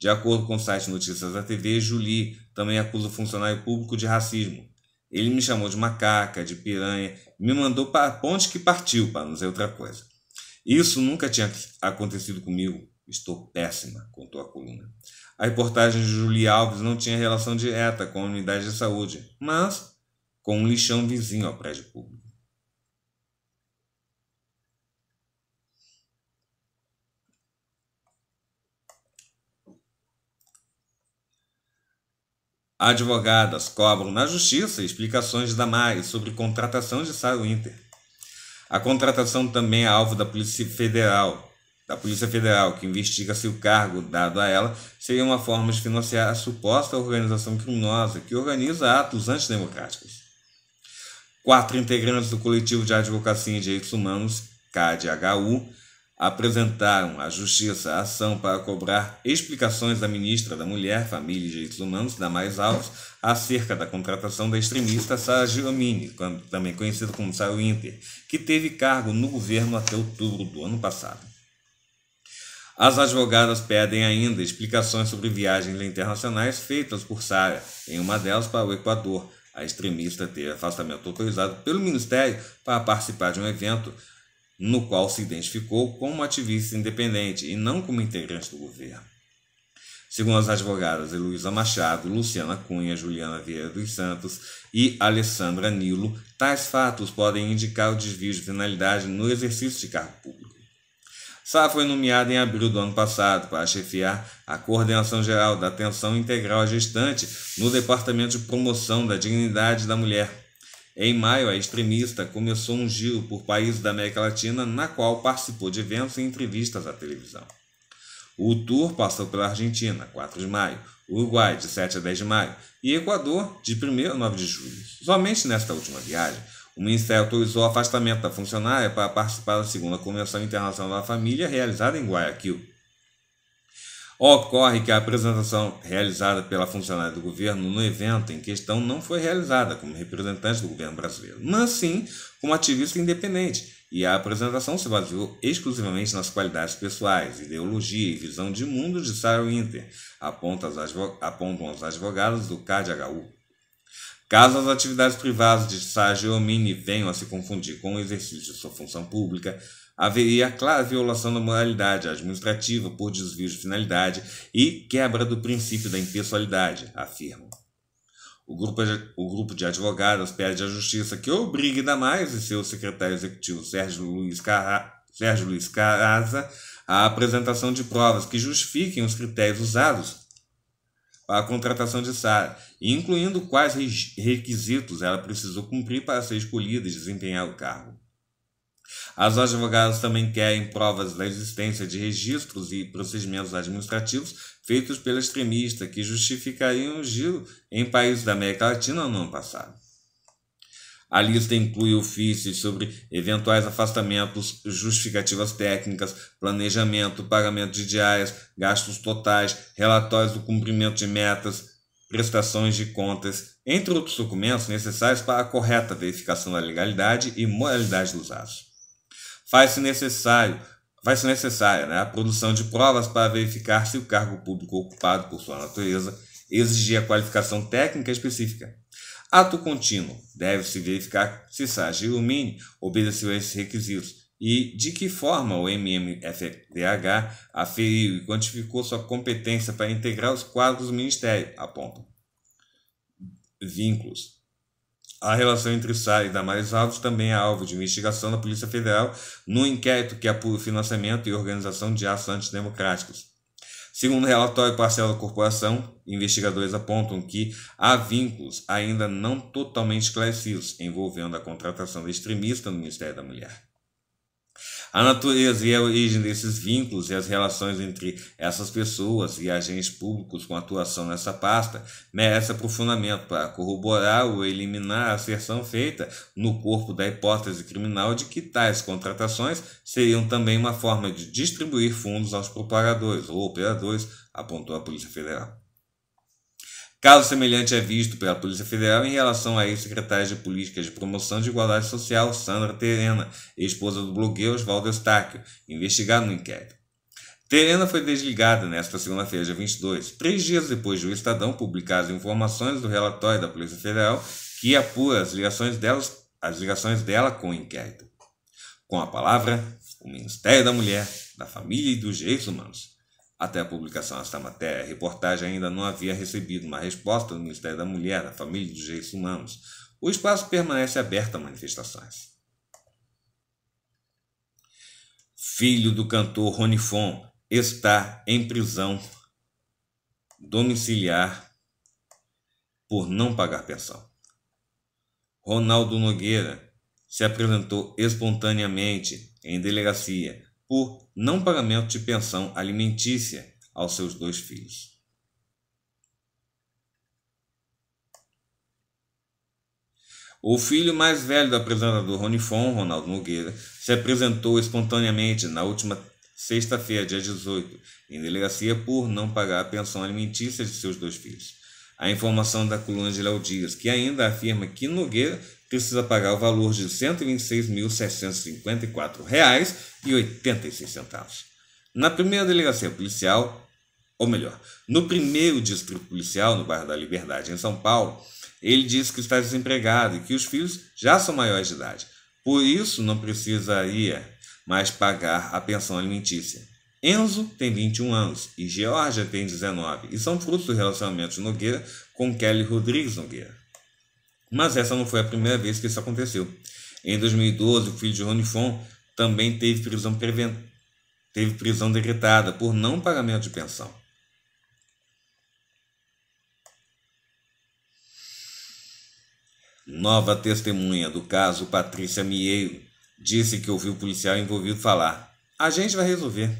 De acordo com o site Notícias da TV, Julie também acusa o funcionário público de racismo. Ele me chamou de macaca, de piranha, me mandou para a ponte que partiu, para não dizer outra coisa. Isso nunca tinha acontecido comigo. Estou péssima, contou a coluna. A reportagem de Julie Alves não tinha relação direta com a unidade de saúde, mas com um lixão vizinho ao prédio público. Advogadas cobram na justiça explicações da Damares sobre contratação de Sarah Winter. A contratação também é alvo da Polícia Federal, da Polícia Federal, que investiga se o cargo dado a ela seria uma forma de financiar a suposta organização criminosa que organiza atos antidemocráticos. Quatro integrantes do coletivo de advocacia em direitos humanos, CADHU, apresentaram à Justiça a ação para cobrar explicações da ministra da Mulher, Família e Direitos Humanos, Mais Alves, acerca da contratação da extremista Sara Giromini, também conhecida como Sara Winter, que teve cargo no governo até outubro do ano passado. As advogadas pedem ainda explicações sobre viagens internacionais feitas por Sara, em uma delas para o Equador. A extremista teve afastamento autorizado pelo Ministério para participar de um evento no qual se identificou como ativista independente e não como integrante do governo. Segundo as advogadas Heloísa Machado, Luciana Cunha, Juliana Vieira dos Santos e Alessandra Nilo, tais fatos podem indicar o desvio de finalidade no exercício de cargo público. Sá foi nomeada em abril do ano passado para chefiar a coordenação geral da atenção integral à gestante no Departamento de Promoção da Dignidade da Mulher. Em maio, a extremista começou um giro por países da América Latina, na qual participou de eventos e entrevistas à televisão. O tour passou pela Argentina, 4 de maio, Uruguai, de 7 a 10 de maio, e Equador, de 1 a 9 de julho. Somente nesta última viagem, o Ministério autorizou o afastamento da funcionária para participar da segunda Convenção Internacional da Família, realizada em Guayaquil. Ocorre que a apresentação realizada pela funcionária do governo no evento em questão não foi realizada como representante do governo brasileiro, mas sim como ativista independente, e a apresentação se baseou exclusivamente nas qualidades pessoais, ideologia e visão de mundo de Sarah Winter, apontam os advogados do CAD-HU. Caso as atividades privadas de Sérgio Omini venham a se confundir com o exercício de sua função pública, haveria clara violação da moralidade administrativa por desvio de finalidade e quebra do princípio da impessoalidade, afirmam. O grupo, o grupo de advogados pede à Justiça que obrigue Damais e seu secretário executivo Sérgio Luiz, Carra, Sérgio Luiz Caraza à apresentação de provas que justifiquem os critérios usados a contratação de Sara, incluindo quais requisitos ela precisou cumprir para ser escolhida e desempenhar o cargo. As advogadas também querem provas da existência de registros e procedimentos administrativos feitos pela extremista que justificariam o giro em países da América Latina no ano passado. A lista inclui ofícios sobre eventuais afastamentos, justificativas técnicas, planejamento, pagamento de diárias, gastos totais, relatórios do cumprimento de metas, prestações de contas, entre outros documentos necessários para a correta verificação da legalidade e moralidade dos atos. faz-se necessário ser necessária né, a produção de provas para verificar se o cargo público ocupado por sua natureza exigia qualificação técnica específica. Ato contínuo. Deve-se verificar se Sage Ilumine obedeceu a esses requisitos e de que forma o MMFDH aferiu e quantificou sua competência para integrar os quadros do Ministério, apontam. Vínculos. A relação entre SAI e Damares Alves também é alvo de investigação da Polícia Federal no inquérito que apura o financiamento e organização de atos antidemocráticos. Segundo o relatório parcial da corporação, investigadores apontam que há vínculos ainda não totalmente esclarecidos envolvendo a contratação de extremista no Ministério da Mulher. A natureza e a origem desses vínculos e as relações entre essas pessoas e agentes públicos com atuação nessa pasta merece aprofundamento para corroborar ou eliminar a asserção feita no corpo da hipótese criminal de que tais contratações seriam também uma forma de distribuir fundos aos propagadores ou operadores, apontou a Polícia Federal. Caso semelhante é visto pela Polícia Federal em relação à ex-secretária de Políticas de Promoção de Igualdade Social, Sandra Terena, esposa do blogueiro Oswaldo Eustáquio, investigado no inquérito. Terena foi desligada nesta segunda-feira, dia 22, três dias depois de o Estadão publicar as informações do relatório da Polícia Federal que apura as ligações, delas, as ligações dela com o inquérito. Com a palavra, o Ministério da Mulher, da Família e dos Direitos Humanos. Até a publicação desta matéria, a reportagem ainda não havia recebido uma resposta do Ministério da Mulher, da Família e dos Direitos Humanos. O espaço permanece aberto a manifestações. Filho do cantor Ronifon está em prisão domiciliar por não pagar pensão. Ronaldo Nogueira se apresentou espontaneamente em delegacia por não pagamento de pensão alimentícia aos seus dois filhos. O filho mais velho do apresentador Ronifon, Ronaldo Nogueira, se apresentou espontaneamente na última sexta-feira, dia 18, em delegacia por não pagar a pensão alimentícia de seus dois filhos. A informação da coluna de Léo Dias, que ainda afirma que Nogueira precisa pagar o valor de R$ 126.754,86. Na primeira delegacia policial, ou melhor, no primeiro distrito policial, no bairro da Liberdade, em São Paulo, ele disse que está desempregado e que os filhos já são maiores de idade. Por isso, não precisaria mais pagar a pensão alimentícia. Enzo tem 21 anos e Georgia tem 19 e são frutos do relacionamento de Nogueira com Kelly Rodrigues Nogueira. Mas essa não foi a primeira vez que isso aconteceu. Em 2012, o filho de Rony Fon também teve prisão, preven... teve prisão decretada por não pagamento de pensão. Nova testemunha do caso Patrícia Mieiro disse que ouviu o policial envolvido falar: A gente vai resolver.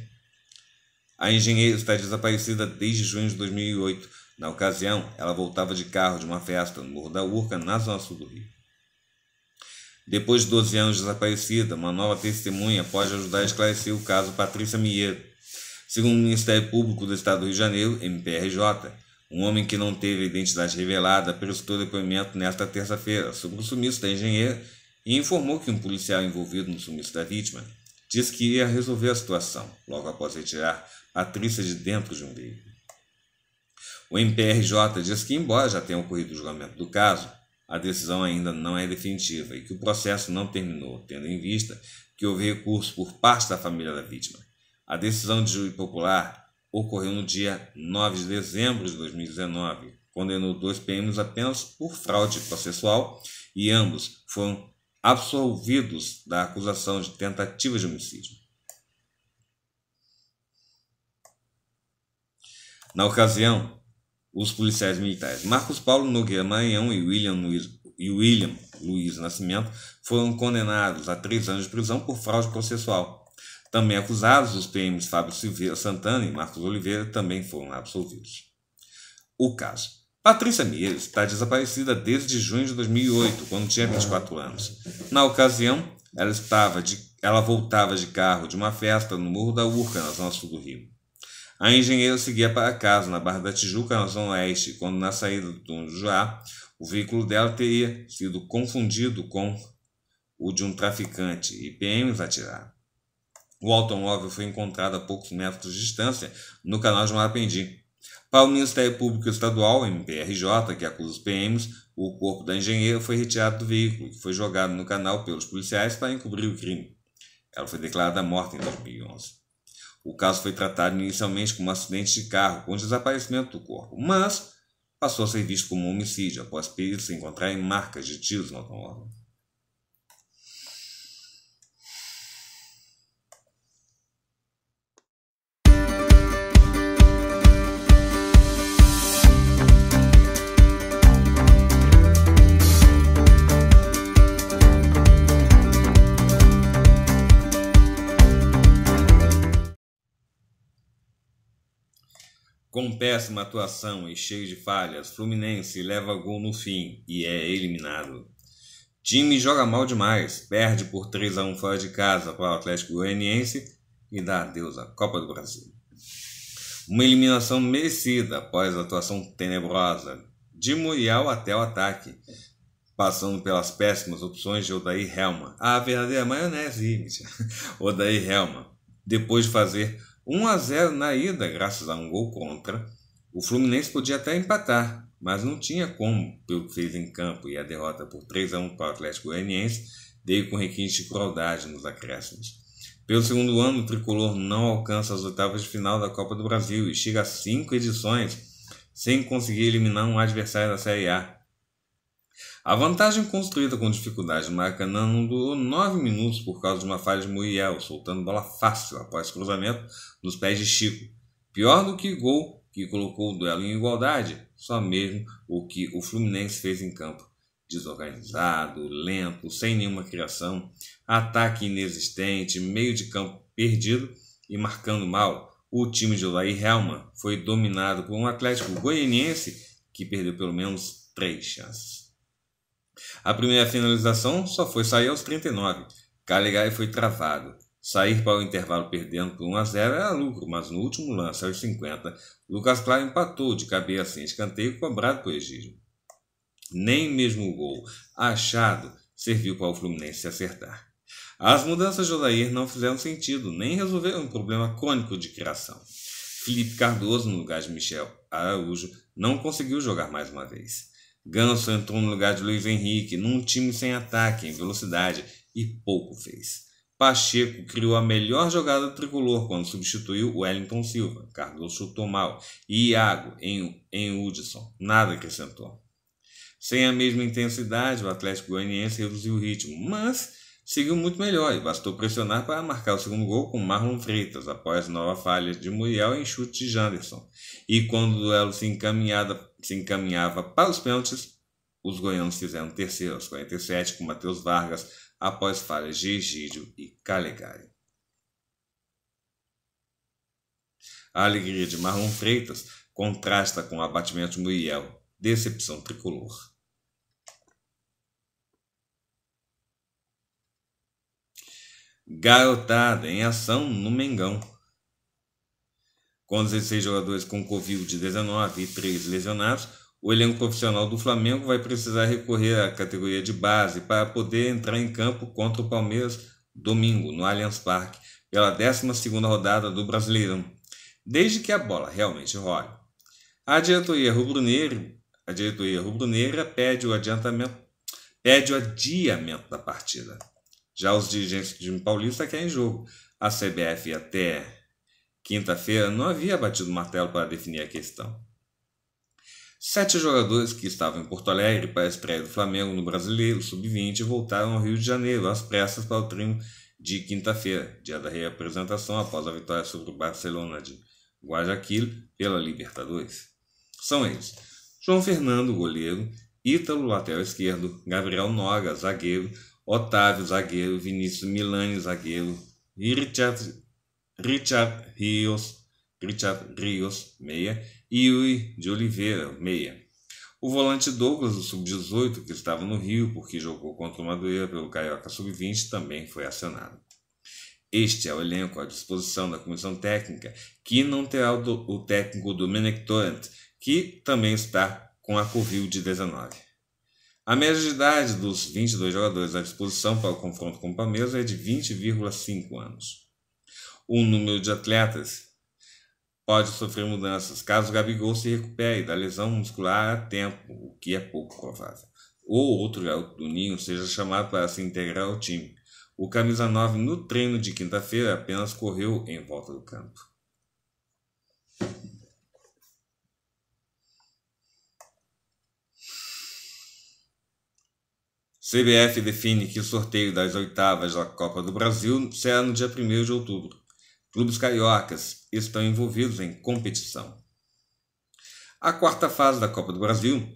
A engenheira está desaparecida desde junho de 2008 na ocasião, ela voltava de carro de uma festa no Morro da Urca, na zona sul do Rio. Depois de 12 anos desaparecida, uma nova testemunha pode ajudar a esclarecer o caso Patrícia Mieiro. Segundo o Ministério Público do Estado do Rio de Janeiro, MPRJ, um homem que não teve identidade revelada prestou depoimento nesta terça-feira sobre o sumiço da engenheira e informou que um policial envolvido no sumiço da vítima disse que ia resolver a situação logo após retirar Patrícia de dentro de um veículo. O MPRJ diz que, embora já tenha ocorrido o julgamento do caso, a decisão ainda não é definitiva e que o processo não terminou, tendo em vista que houve recurso por parte da família da vítima. A decisão de júri popular ocorreu no dia 9 de dezembro de 2019, condenou dois PMs apenas por fraude processual e ambos foram absolvidos da acusação de tentativa de homicídio. Na ocasião, os policiais militares Marcos Paulo Nogueira Maranhão e William Luiz, e William Luiz Nascimento foram condenados a três anos de prisão por fraude processual. Também acusados, os PMs Fábio Silveira Santana e Marcos Oliveira também foram absolvidos. O caso. Patrícia Mieres está desaparecida desde junho de 2008, quando tinha 24 anos. Na ocasião, ela, estava de, ela voltava de carro de uma festa no Morro da Urca, na zona sul do Rio. A engenheira seguia para casa, na Barra da Tijuca, na Zona Oeste, quando na saída do túnel do Joá, o veículo dela teria sido confundido com o de um traficante e PMs atiraram. O automóvel foi encontrado a poucos metros de distância no canal de Marapendi. Para o Ministério Público Estadual, MPRJ, que acusa os PMs, o corpo da engenheira foi retirado do veículo, que foi jogado no canal pelos policiais para encobrir o crime. Ela foi declarada morta em 2011. O caso foi tratado inicialmente como um acidente de carro com desaparecimento do corpo, mas passou a ser visto como um homicídio após peritos encontrarem marcas de tiros no automóvel. Com péssima atuação e cheio de falhas, Fluminense leva gol no fim e é eliminado. Time joga mal demais, perde por 3 a 1 fora de casa para o Atlético Goianiense e dá adeus à Copa do Brasil. Uma eliminação merecida após a atuação tenebrosa de Muriel até o ataque, passando pelas péssimas opções de Odair Helma, a verdadeira maionese, Odair Helma, depois de fazer 1 a 0 na ida, graças a um gol contra. O Fluminense podia até empatar, mas não tinha como pelo que fez em campo e a derrota por 3 a 1 para o Atlético Goianiense veio com requinte de crueldade nos acréscimos. Pelo segundo ano, o tricolor não alcança as oitavas de final da Copa do Brasil e chega a cinco edições sem conseguir eliminar um adversário da Série A. A vantagem construída com dificuldade no Maracanã não durou nove minutos por causa de uma falha de Muriel, soltando bola fácil após cruzamento nos pés de Chico. Pior do que gol que colocou o duelo em igualdade, só mesmo o que o Fluminense fez em campo. Desorganizado, lento, sem nenhuma criação, ataque inexistente, meio de campo perdido e marcando mal. O time de Olair Helman foi dominado por um Atlético goianiense que perdeu pelo menos três chances. A primeira finalização só foi sair aos 39. Calegari foi travado. Sair para o intervalo perdendo por 1 a 0 era lucro, mas no último lance, aos 50, Lucas Claro empatou de cabeça em escanteio cobrado por Egídio. Nem mesmo o gol achado serviu para o Fluminense se acertar. As mudanças de Odair não fizeram sentido, nem resolveram um problema crônico de criação. Felipe Cardoso, no lugar de Michel Araújo, não conseguiu jogar mais uma vez. Ganso entrou no lugar de Luiz Henrique, num time sem ataque, em velocidade, e pouco fez. Pacheco criou a melhor jogada do tricolor quando substituiu Wellington Silva. Carlos chutou mal. E Iago em, em Hudson. Nada acrescentou. Sem a mesma intensidade, o Atlético Goianiense reduziu o ritmo, mas seguiu muito melhor e bastou pressionar para marcar o segundo gol com Marlon Freitas, após nova falha de Muriel em chute de Janderson. E quando o duelo se, se encaminhava para os pênaltis, os goianos fizeram terceiro aos 47 com Matheus Vargas, após falhas de Egídio e Calegari. A alegria de Marlon Freitas contrasta com o abatimento de Muriel, decepção tricolor. Garotada em ação no Mengão. Com 16 jogadores com Covid-19 e 3 lesionados, o elenco profissional do Flamengo vai precisar recorrer à categoria de base para poder entrar em campo contra o Palmeiras domingo, no Allianz Parque, pela 12 rodada do Brasileirão, desde que a bola realmente role. A diretoria rubro-negra, a diretoria rubro-negra pede o adiantamento, pede o adiamento da partida. Já os dirigentes do time paulista querem jogo. A CBF até quinta-feira não havia batido martelo para definir a questão. Sete jogadores que estavam em Porto Alegre para a estreia do Flamengo no Brasileiro Sub-20 voltaram ao Rio de Janeiro às pressas para o treino de quinta-feira, dia da reapresentação após a vitória sobre o Barcelona de Guayaquil pela Libertadores. São eles: João Fernando, goleiro, Ítalo, lateral esquerdo, Gabriel Noga, zagueiro, Otávio, zagueiro, Vinícius Milani, zagueiro, Richard, Richard Rios, Richard Rios, meia, e Yuri de Oliveira, meia. O volante Douglas, do Sub-18, que estava no Rio porque jogou contra o Madureira pelo Carioca Sub-20, também foi acionado. Este é o elenco à disposição da comissão técnica, que não terá o, o técnico Domenech Torrent, que também está com a Covid-19. A média de idade dos 22 jogadores à disposição para o confronto com o Palmeiras é de 20,5 anos. O número de atletas pode sofrer mudanças caso Gabigol se recupere da lesão muscular a tempo, o que é pouco provável. Ou outro garoto do Ninho seja chamado para se integrar ao time. O camisa 9 no treino de quinta-feira apenas correu em volta do campo. CBF define que o sorteio das oitavas da Copa do Brasil será no dia 1 de outubro. Clubes cariocas estão envolvidos em competição. A quarta fase da Copa do Brasil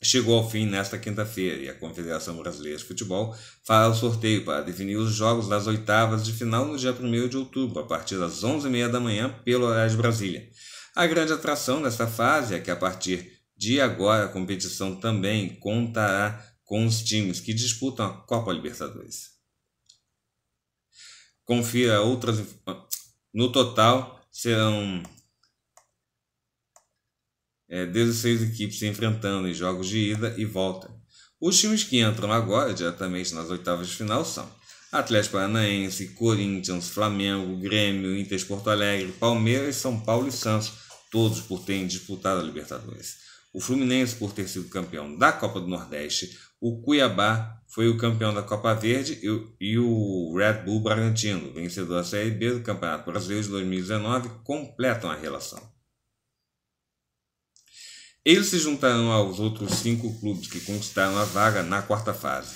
chegou ao fim nesta quinta-feira e a Confederação Brasileira de Futebol fará o sorteio para definir os jogos das oitavas de final no dia 1 de outubro, a partir das 11h30 da manhã, pelo horário de Brasília. A grande atração desta fase é que, a partir de agora, a competição também contará com os times que disputam a Copa Libertadores. Confira outras. No total, serão é, 16 equipes se enfrentando em jogos de ida e volta. Os times que entram agora diretamente nas oitavas de final são Atlético Paranaense, Corinthians, Flamengo, Grêmio, Inter Porto Alegre, Palmeiras, São Paulo e Santos, todos por terem disputado a Libertadores. O Fluminense por ter sido campeão da Copa do Nordeste, o Cuiabá foi o campeão da Copa Verde e o Red Bull Bragantino, vencedor da Série B do Campeonato Brasileiro de 2019, completam a relação. Eles se juntarão aos outros cinco clubes que conquistaram a vaga na quarta fase.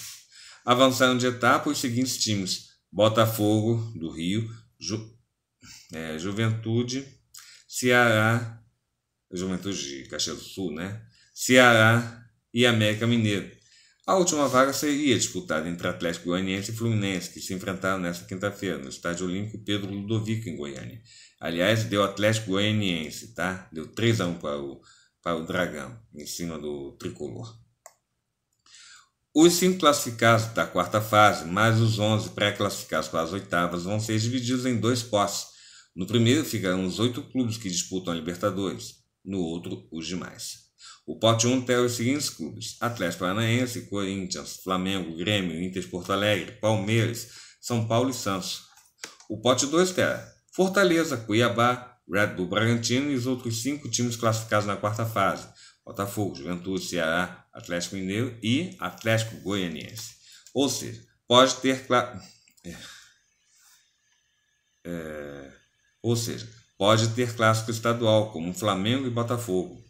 Avançaram de etapa os seguintes times: Botafogo, do Rio, Ju, é, Juventude, Ceará, Juventude de Caxias do Sul, né? Ceará e América Mineiro. A última vaga seria disputada entre Atlético Goianiense e Fluminense, que se enfrentaram nesta quinta-feira no Estádio Olímpico Pedro Ludovico, em Goiânia. Aliás, deu Atlético Goianiense, tá? Deu 3 a 1 para o, para o Dragão, em cima do tricolor. Os cinco classificados da quarta fase, mais os 11 pré-classificados para as oitavas, vão ser divididos em dois postos. No primeiro ficarão os oito clubes que disputam a Libertadores, no outro, os demais. O pote 1 tem os seguintes clubes: Atlético Paranaense, Corinthians, Flamengo, Grêmio, Inter Porto Alegre, Palmeiras, São Paulo e Santos. O pote 2 terá Fortaleza, Cuiabá, Red Bull Bragantino e os outros cinco times classificados na quarta fase: Botafogo, Juventude, Ceará, Atlético Mineiro e Atlético Goianiense. Ou seja, pode ter. Cla... É. É... Ou seja, pode ter clássico estadual, como Flamengo e Botafogo.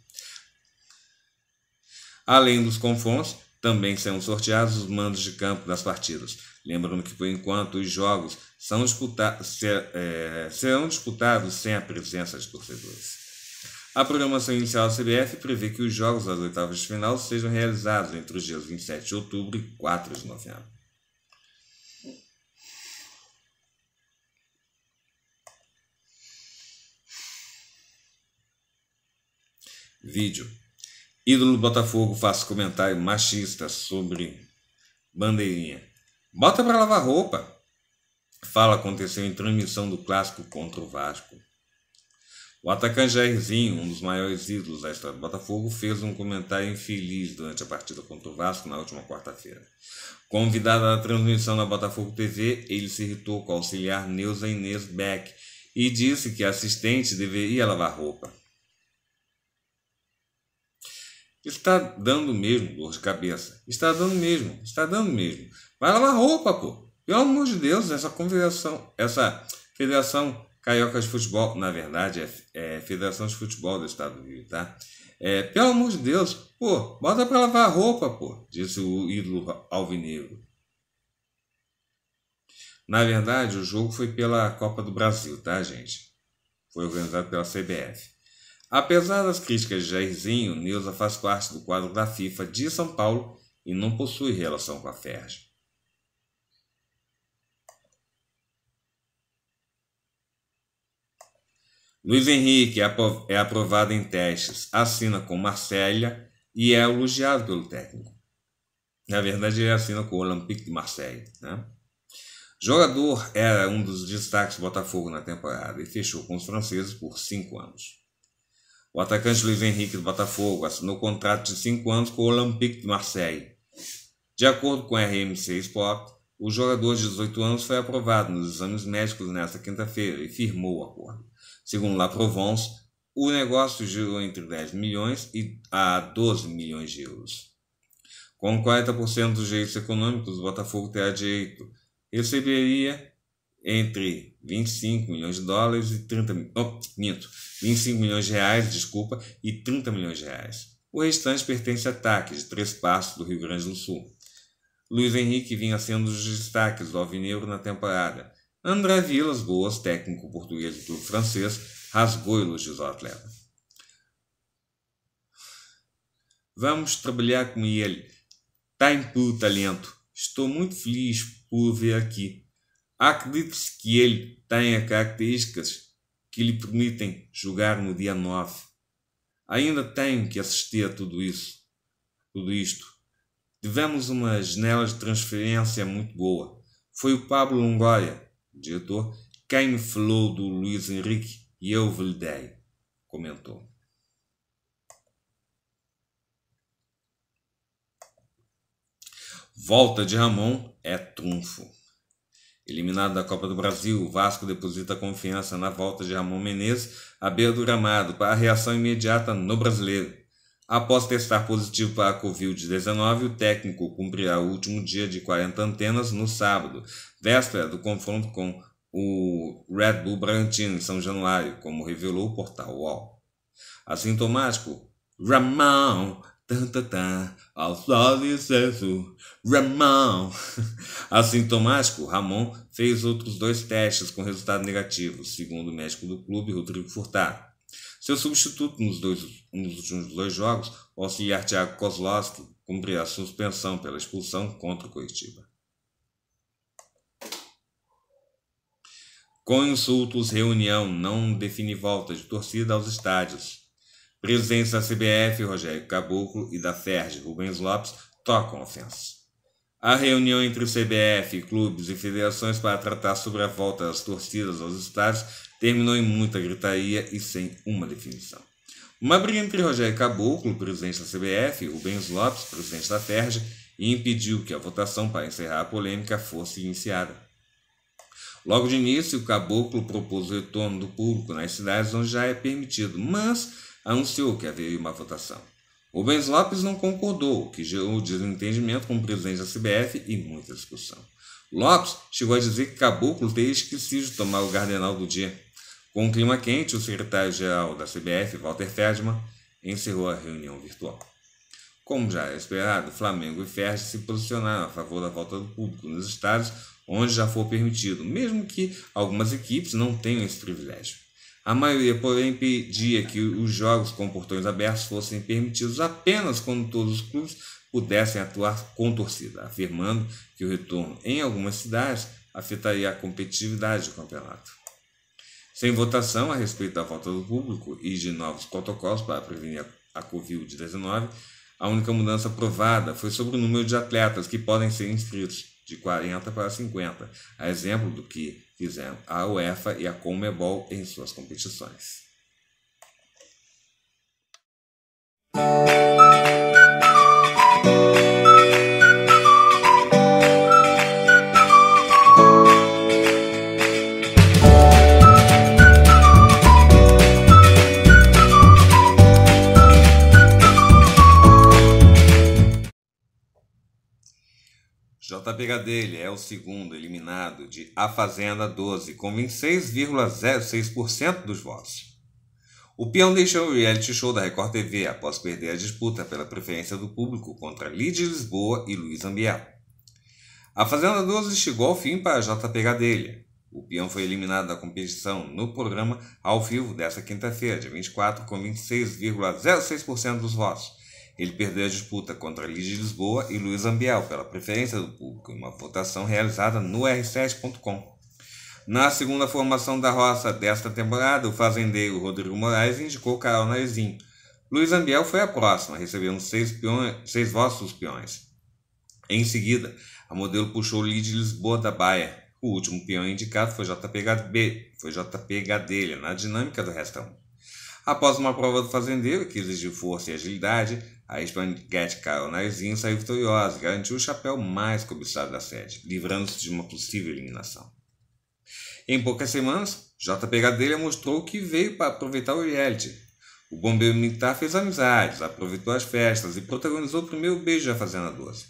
Além dos confrontos, também serão sorteados os mandos de campo das partidas. Lembrando que, por enquanto, os jogos são ser, é, serão disputados sem a presença de torcedores. A programação inicial da CBF prevê que os jogos das oitavas de final sejam realizados entre os dias 27 de outubro e 4 de novembro. Vídeo Ídolo do Botafogo faz comentário machista sobre bandeirinha. Bota para lavar roupa. Fala aconteceu em transmissão do clássico contra o Vasco. O atacante Jairzinho, um dos maiores ídolos da história do Botafogo, fez um comentário infeliz durante a partida contra o Vasco na última quarta-feira. Convidado à transmissão na Botafogo TV, ele se irritou com o auxiliar Neuza Inês Beck e disse que a assistente deveria lavar roupa. Está dando mesmo dor de cabeça. Está dando mesmo. Está dando mesmo. Vai lavar roupa, pô. Pelo amor de Deus, essa confederação, essa Federação Carioca de Futebol, na verdade, é, é Federação de Futebol do Estado do Rio, tá? É, pelo amor de Deus, pô, bota pra lavar roupa, pô, disse o ídolo alvinegro. Na verdade, o jogo foi pela Copa do Brasil, tá, gente? Foi organizado pela CBF. Apesar das críticas de Jairzinho, Neuza faz parte do quadro da FIFA de São Paulo e não possui relação com a FERJ. Luiz Henrique é aprovado em testes, assina com Marsella e é elogiado pelo técnico. Na verdade, ele assina com o Olympique de Marseille. Né? Jogador era um dos destaques do Botafogo na temporada e fechou com os franceses por cinco anos. O atacante Luiz Henrique do Botafogo assinou contrato de cinco anos com o Olympique de Marseille. De acordo com a RMC Sport, O jogador de 18 anos foi aprovado nos exames médicos nesta quinta-feira e firmou o acordo. Segundo La Provence, o negócio girou entre 10 milhões e a 12 milhões de euros. Com 40% dos direitos econômicos, o Botafogo terá direito receberia entre 25 milhões de dólares e 30 oh, minto, 25 milhões de reais, desculpa, e 30 milhões de reais. O restante pertence a TAC, de Três Passos, do Rio Grande do Sul. Luiz Henrique vinha sendo os destaques do Alvinegro na temporada. André Vilas Boas, técnico português do clube francês, rasgou elogios ao atleta. Vamos trabalhar com ele. Tem puro talento. Estou muito feliz por ver aqui. Acredite-se que ele tenha características que lhe permitem jogar no dia 9. Ainda tenho que assistir a tudo isso, tudo isto. Tivemos uma janela de transferência muito boa. Foi o Pablo Longoria, diretor, quem me falou do Luiz Henrique e eu validei, comentou. Volta de Ramon é trunfo. Eliminado da Copa do Brasil, o Vasco deposita confiança na volta de Ramon Menezes à beira do gramado para a reação imediata no brasileiro. Após testar positivo para a Covid-19, o técnico cumprirá o último dia de 40 antenas no sábado, véspera do confronto com o Red Bull Bragantino em São Januário, como revelou o portal UOL. Assintomático, Ramon Aos olhos Ramon. Assintomático, Ramon fez outros dois testes com resultado negativo, segundo o médico do clube, Rodrigo Furtado. Seu substituto nos, dois, nos últimos dois jogos, o auxiliar Thiago Kozlowski, cumprirá suspensão pela expulsão contra o Curitiba. Com insultos, reunião não define volta de torcida aos estádios. Presidentes da CBF, Rogério Caboclo, e da FERJ, Rubens Lopes, tocam ofensa. A reunião entre CBF, clubes e federações para tratar sobre a volta das torcidas aos estádios terminou em muita gritaria e sem uma definição. Uma briga entre Rogério Caboclo, presidente da CBF, e Rubens Lopes, presidente da FERJ, impediu que a votação para encerrar a polêmica fosse iniciada. Logo de início, o Caboclo propôs o retorno do público nas cidades onde já é permitido, mas anunciou que haveria uma votação. Rubens Lopes não concordou, o que gerou desentendimento com o presidente da CBF e muita discussão. Lopes chegou a dizer que Caboclo teria esquecido de tomar o gardenal do dia. Com o clima quente, o secretário-geral da CBF, Walter Ferdman, encerrou a reunião virtual. Como já era esperado, Flamengo e Ferdi se posicionaram a favor da volta do público nos estádios onde já for permitido, mesmo que algumas equipes não tenham esse privilégio. A maioria, porém, pedia que os jogos com portões abertos fossem permitidos apenas quando todos os clubes pudessem atuar com torcida, afirmando que o retorno em algumas cidades afetaria a competitividade do campeonato. Sem votação a respeito da volta do público e de novos protocolos para prevenir a Covid-19, a única mudança aprovada foi sobre o número de atletas que podem ser inscritos, de 40 para 50, a exemplo do que fizeram a UEFA e a Conmebol em suas competições. JP dele é o segundo eliminado de A Fazenda 12, com 26,06% dos votos. O peão deixou o reality show da Record TV após perder a disputa pela preferência do público contra Lídia Lisboa e Luiz Ambiel. A Fazenda 12 chegou ao fim para JP Gadelha. O peão foi eliminado da competição no programa ao vivo desta quinta-feira, dia 24, com 26,06% dos votos. Ele perdeu a disputa contra Lídia Lisboa e Luiz Ambiel pela preferência do público em uma votação realizada no r7.com. Na segunda formação da roça desta temporada, o fazendeiro Rodrigo Moraes indicou Carol Narizinho. Luiz Ambiel foi a próxima, recebendo seis, peões, seis votos dos peões. Em seguida, a modelo puxou Lídia Lisboa da Baia. O último peão indicado foi JP, Gadelha, foi JP Gadelha, na dinâmica do restão. Após uma prova do fazendeiro, que exigiu força e agilidade, a narizinho e saiu vitoriosa, garantiu o chapéu mais cobiçado da sede, livrando-se de uma possível eliminação. Em poucas semanas, J. Gadelha mostrou que veio para aproveitar o reality. O bombeiro militar fez amizades, aproveitou as festas e protagonizou o primeiro beijo da Fazenda Doce.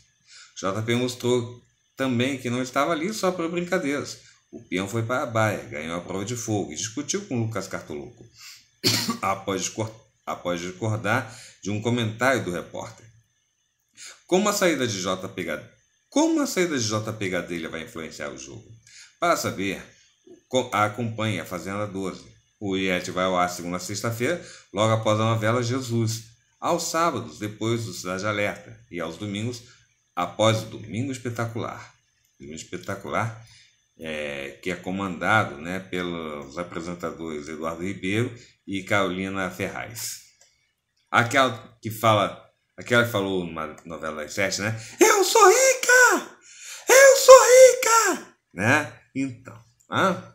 JP mostrou também que não estava ali só para brincadeiras. O peão foi para a baia, ganhou a prova de fogo e discutiu com Lucas Cartoloco, após, após discordar de um comentário do repórter. Como a saída de JP como a saída de JP Gadelha vai influenciar o jogo? Para saber, acompanhe a Fazenda 12. O IET vai ao ar segunda sexta-feira, logo após a novela Jesus. Aos sábados, depois do Cidade Alerta. E aos domingos, após o Domingo Espetacular. Domingo Espetacular, é, que é comandado né, pelos apresentadores Eduardo Ribeiro e Carolina Ferraz. Aquela que fala, aquela que falou numa novela das sete, né? Eu sou rica! Eu sou rica! Né? Então, ah?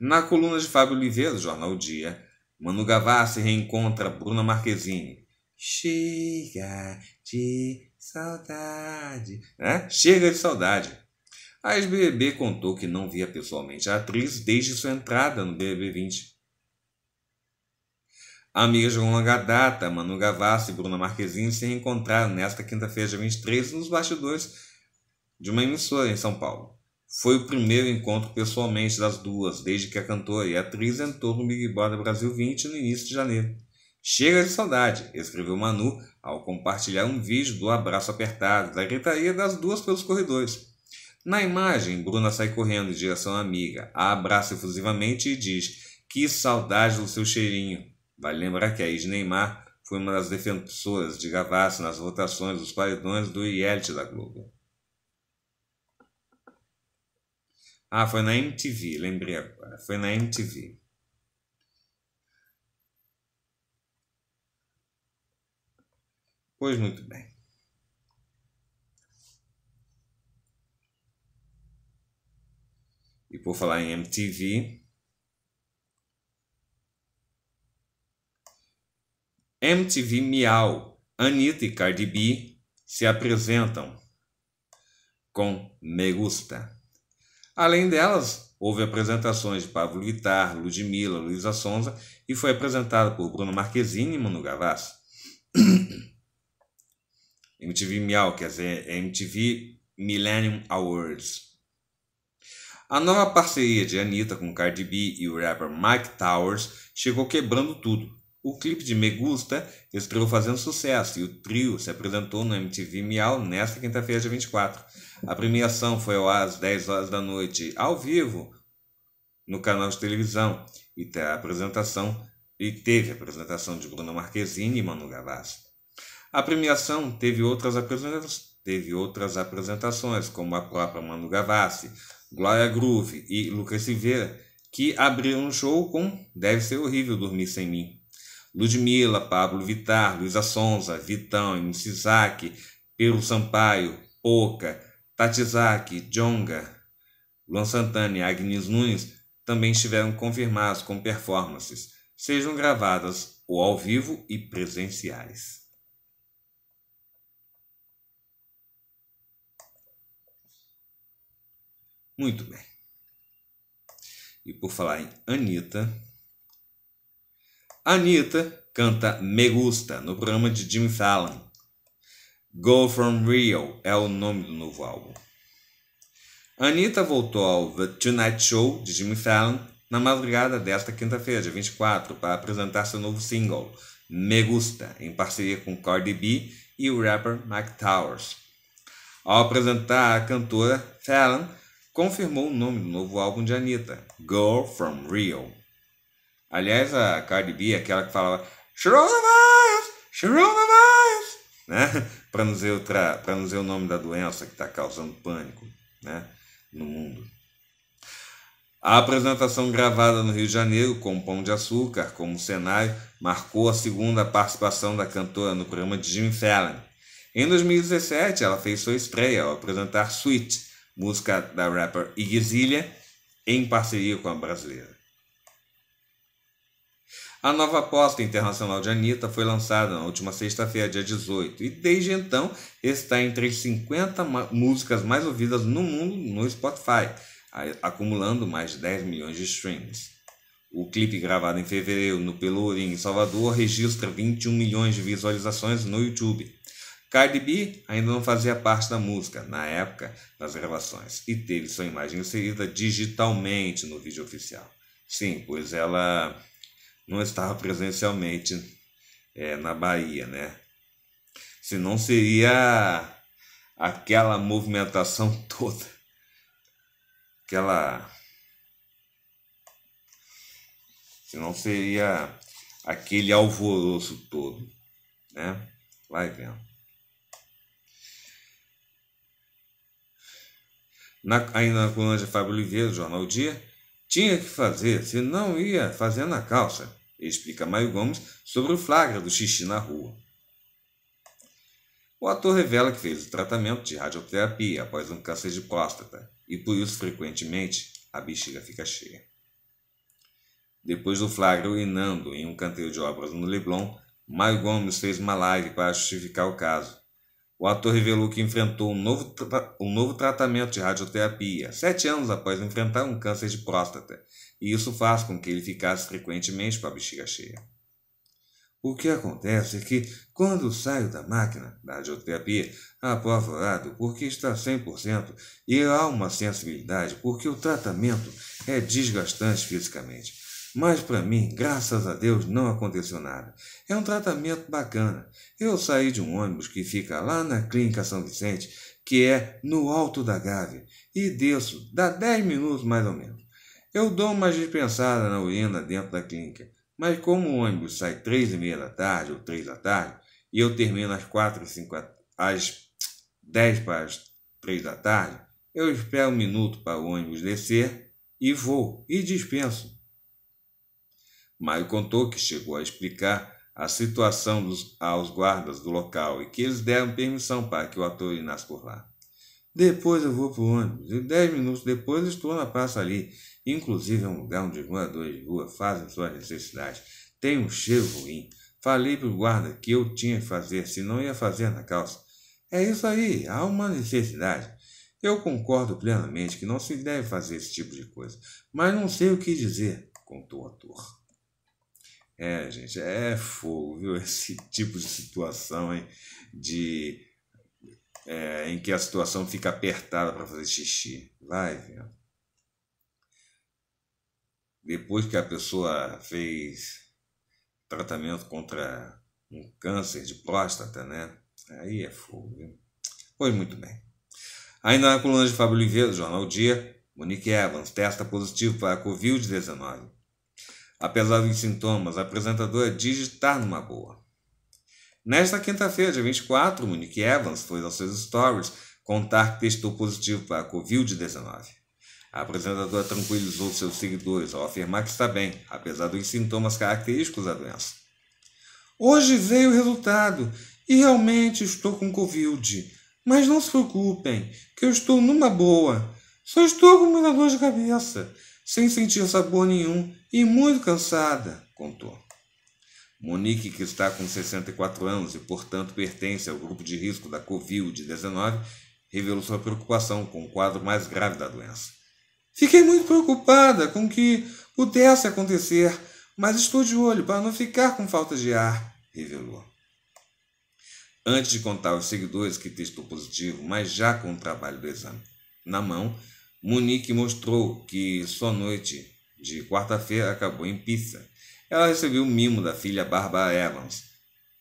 Na coluna de Fábio Oliveira, do Jornal Dia, Manu Gavassi reencontra Bruna Marquezine. Chega de saudade. Né? Chega de saudade. A ex-BBB contou que não via pessoalmente a atriz desde sua entrada no BBB 20. Amigas de longa data, Manu Gavassi e Bruna Marquezine se reencontraram nesta quinta-feira, dia 23, nos bastidores de uma emissora em São Paulo. Foi o primeiro encontro pessoalmente das duas, desde que a cantora e a atriz entrou no Big Brother Brasil 20 no início de janeiro. Chega de saudade, escreveu Manu ao compartilhar um vídeo do abraço apertado, da gritaria das duas pelos corredores. Na imagem, Bruna sai correndo em direção à amiga, a abraça efusivamente e diz: Que saudade do seu cheirinho. Vale lembrar que a ex Neymar foi uma das defensoras de Gavassi nas votações dos paredões do reality da Globo. Ah, foi na MTV, lembrei agora. Foi na MTV. Pois muito bem. E por falar em MTV, MTV Miau, Anitta e Cardi B se apresentam com Me Gusta. Além delas, houve apresentações de Pablo Vittar, Ludmilla, Luísa Sonza e foi apresentado por Bruno Marquezine e Manu Gavassi. MTV Miau, quer dizer, MTV Millennium Awards. A nova parceria de Anitta com Cardi B e o rapper Mike Towers chegou quebrando tudo. O clipe de Me Gusta estreou fazendo sucesso e o trio se apresentou no MTV Miau nesta quinta-feira, dia 24. A premiação foi ao ar às 10 horas da noite, ao vivo, no canal de televisão, e a apresentação e teve a apresentação de Bruno Marquezine e Manu Gavassi. A premiação teve outras, teve outras apresentações, como a própria Manu Gavassi, Glória Groove e Lucas Silveira, que abriram o show com Deve Ser Horrível Dormir Sem Mim. Ludmilla, Pablo Vittar, Luísa Sonza, Vitão, MC Isaac, Pedro Sampaio, Poca, Tatizaki, Jonga, Luan Santana e Agnes Nunes também estiveram confirmados com performances, sejam gravadas ou ao vivo e presenciais. Muito bem. E por falar em Anitta, Anitta canta Me Gusta no programa de Jimmy Fallon Go From Real é o nome do novo álbum. Anitta voltou ao The Tonight Show de Jimmy Fallon na madrugada desta quinta-feira, dia 24, para apresentar seu novo single, Me Gusta, em parceria com Cardi B e o rapper Mike Towers. Ao apresentar a cantora, Fallon confirmou o nome do novo álbum de Anitta, Go From Real. Aliás, a Cardi B é aquela que falava Coronavirus, Coronavirus, né? para não dizer outra, não dizer o nome da doença que está causando pânico, né, no mundo. A apresentação gravada no Rio de Janeiro com Pão de Açúcar como cenário marcou a segunda participação da cantora no programa de Jimmy Fallon. Em 2017, ela fez sua estreia ao apresentar Sweet, música da rapper Iggy Azalea, em parceria com a brasileira. A nova aposta internacional de Anitta foi lançada na última sexta-feira, dia 18, e desde então está entre as 50 músicas mais ouvidas no mundo no Spotify, acumulando mais de 10 milhões de streams. O clipe gravado em fevereiro no Pelourinho, em Salvador, registra 21 milhões de visualizações no YouTube. Cardi B ainda não fazia parte da música na época das gravações e teve sua imagem inserida digitalmente no vídeo oficial. Sim, pois ela não estava presencialmente é, na Bahia, né? Senão seria aquela movimentação toda, aquela. Senão seria aquele alvoroço todo, né? Vai vendo. Na, ainda na coluna de Fábio Oliveira, do Jornal Dia, tinha que fazer, se não ia fazer na calça explica Maio Gomes sobre o flagra do xixi na rua. O ator revela que fez o tratamento de radioterapia após um câncer de próstata e por isso frequentemente a bexiga fica cheia. Depois do flagra urinando em um canteiro de obras no Leblon, Maio Gomes fez uma live para justificar o caso. O ator revelou que enfrentou um novo, um novo tratamento de radioterapia, sete anos após enfrentar um câncer de próstata, e isso faz com que ele ficasse frequentemente com a bexiga cheia. O que acontece é que, quando saio da máquina da radioterapia, apavorado porque está 100% e há uma sensibilidade porque o tratamento é desgastante fisicamente. Mas para mim, graças a Deus, não aconteceu nada. É um tratamento bacana. Eu saí de um ônibus que fica lá na Clínica São Vicente, que é no alto da Gávea, e desço, dá 10 minutos mais ou menos. Eu dou uma dispensada na urina dentro da clínica, mas como o ônibus sai três e meia da tarde ou três da tarde, e eu termino às quatro e cinco, às dez para as três da tarde, eu espero um minuto para o ônibus descer e vou e dispenso. Maio contou que chegou a explicar a situação dos, aos guardas do local e que eles deram permissão para que o ator urinasse por lá. Depois eu vou para o ônibus e dez minutos depois estou na praça ali Inclusive é um lugar onde os moradores de rua fazem suas necessidades. Tem um cheiro ruim. Falei para o guarda que eu tinha que fazer, se não ia fazer na calça. É isso aí, há uma necessidade. Eu concordo plenamente que não se deve fazer esse tipo de coisa, mas não sei o que dizer, contou o ator. É, gente, é fogo, viu? Esse tipo de situação, hein? De, é, em que a situação fica apertada para fazer xixi. Vai vendo depois que a pessoa fez tratamento contra um câncer de próstata, né? Aí é fogo, viu? Pois muito bem. Ainda na coluna de Fábio Oliveira, do Jornal Dia, Monique Evans testa positivo para a Covid-19. Apesar dos sintomas, a apresentadora diz estar numa boa. Nesta quinta-feira, dia 24, Monique Evans foi aos seus stories contar que testou positivo para a Covid-19. A apresentadora tranquilizou seus seguidores ao afirmar que está bem, apesar dos sintomas característicos da doença. Hoje veio o resultado e realmente estou com Covid. Mas não se preocupem, que eu estou numa boa. Só estou com muita dor de cabeça, sem sentir sabor nenhum e muito cansada, contou. Monique, que está com 64 anos e, portanto, pertence ao grupo de risco da Covid-19, revelou sua preocupação com o quadro mais grave da doença. Fiquei muito preocupada com que pudesse acontecer, mas estou de olho para não ficar com falta de ar, revelou. Antes de contar aos seguidores que testou positivo, mas já com o trabalho do exame na mão, Monique mostrou que sua noite de quarta-feira acabou em pizza. Ela recebeu o mimo da filha Bárbara Evans,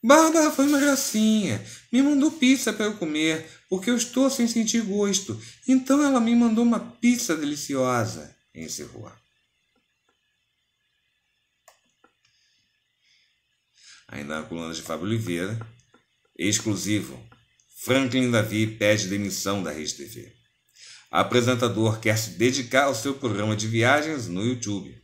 Bárbara foi uma gracinha. Me mandou pizza para eu comer, porque eu estou sem sentir gosto. Então ela me mandou uma pizza deliciosa, encerrou. Ainda na coluna de Fábio Oliveira, exclusivo, Franklin Davi pede demissão da Rede TV. Apresentador quer se dedicar ao seu programa de viagens no YouTube.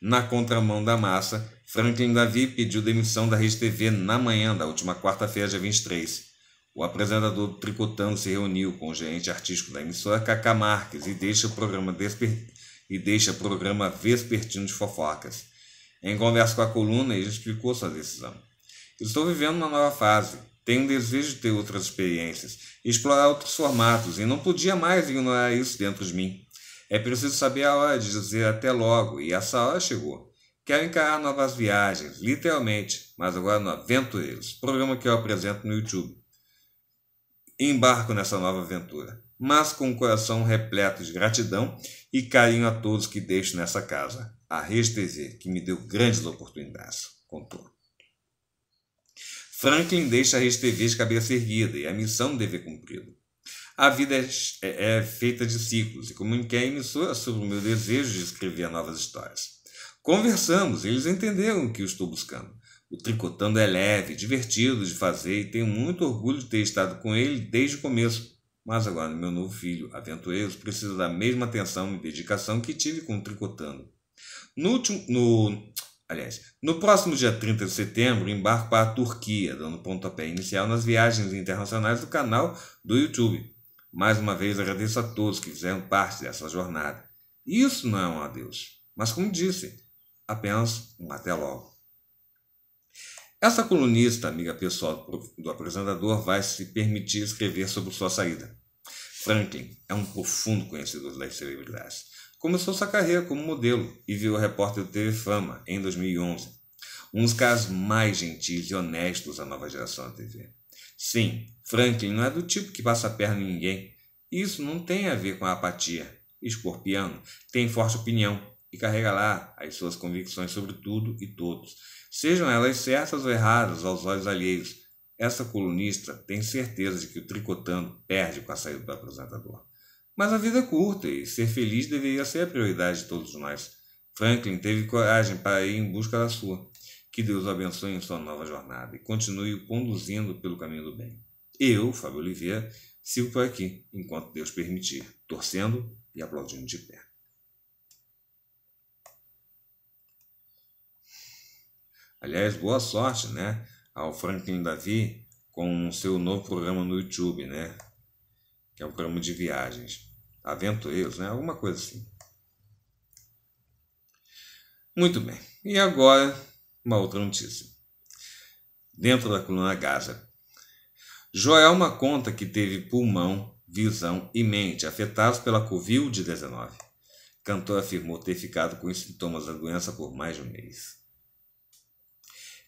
Na contramão da massa, Franklin Davi pediu demissão da Rede TV na manhã da última quarta-feira, dia 23. O apresentador Tricotando se reuniu com o gerente artístico da emissora Cacá Marques e deixa o programa desper... e deixa programa vespertino de fofocas. Em conversa com a coluna, ele explicou sua decisão. Estou vivendo uma nova fase. Tenho um desejo de ter outras experiências, explorar outros formatos, e não podia mais ignorar isso dentro de mim. É preciso saber a hora de dizer até logo, e essa hora chegou. Quero encarar novas viagens, literalmente, mas agora no Aventureiros, programa que eu apresento no YouTube. Embarco nessa nova aventura, mas com um coração repleto de gratidão e carinho a todos que deixo nessa casa. A Rede TV, que me deu grandes oportunidades, contou. Franklin deixa a Rede TV de cabeça erguida e a missão deve ser cumprida. A vida é, é, é, feita de ciclos e comuniquei à emissora sobre o meu desejo de escrever novas histórias. Conversamos, eles entenderam o que eu estou buscando. O Tricotando é leve, divertido de fazer e tenho muito orgulho de ter estado com ele desde o começo. Mas agora, meu novo filho, Aventureiros, precisa da mesma atenção e dedicação que tive com o Tricotando. No último. No, aliás, no próximo dia 30 de setembro, embarco para a Turquia, dando pontapé inicial nas viagens internacionais do canal do YouTube. Mais uma vez agradeço a todos que fizeram parte dessa jornada. Isso não é um adeus, mas como disse, apenas um até logo. Essa colunista, amiga pessoal do apresentador, vai se permitir escrever sobre sua saída. Franklin é um profundo conhecedor das celebridades. Começou sua carreira como modelo e virou repórter do TV Fama em 2011. Um dos caras mais gentis e honestos da nova geração da TV. Sim, Franklin não é do tipo que passa a perna em ninguém. Isso não tem a ver com a apatia. Escorpiano tem forte opinião e carrega lá as suas convicções sobre tudo e todos Sejam elas certas ou erradas aos olhos alheios, essa colunista tem certeza de que o tricotando perde com a saída do apresentador. Mas a vida é curta e ser feliz deveria ser a prioridade de todos nós. Franklin teve coragem para ir em busca da sua. Que Deus o abençoe em sua nova jornada e continue o conduzindo pelo caminho do bem. Eu, Fábio Oliveira, sigo por aqui, enquanto Deus permitir, torcendo e aplaudindo de pé. Aliás, boa sorte, né, ao Franklin Davi com o seu novo programa no YouTube, né, que é um programa de viagens, aventureiros, né, alguma coisa assim. Muito bem. E agora, uma outra notícia. Dentro da coluna Gaza. Joelma conta que teve pulmão, visão e mente afetados pela Covid-19. Cantor afirmou ter ficado com os sintomas da doença por mais de um mês.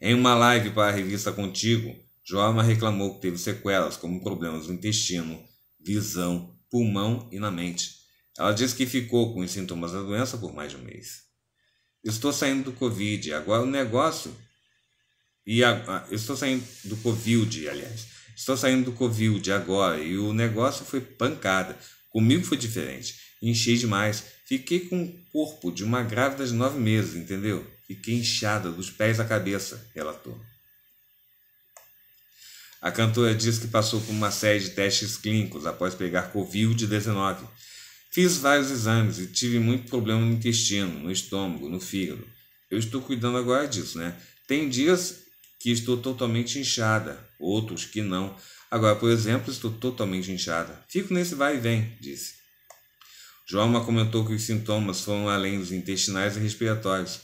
Em uma live para a revista Contigo, Joelma reclamou que teve sequelas como problemas no intestino, visão, pulmão e na mente. Ela disse que ficou com os sintomas da doença por mais de um mês. Estou saindo do Covid, agora o negócio. E a, estou saindo do Covid, aliás. Estou saindo do Covid agora e o negócio foi pancada. Comigo foi diferente. Enchei demais. Fiquei com o corpo de uma grávida de nove meses, entendeu? Fiquei inchada dos pés à cabeça, relatou. A cantora diz que passou por uma série de testes clínicos após pegar Covid-19. Fiz vários exames e tive muito problema no intestino, no estômago, no fígado. Eu estou cuidando agora disso, né? Tem dias que estou totalmente inchada, outros que não. Agora, por exemplo, estou totalmente inchada. Fico nesse vai e vem, disse. Joelma comentou que os sintomas foram além dos intestinais e respiratórios.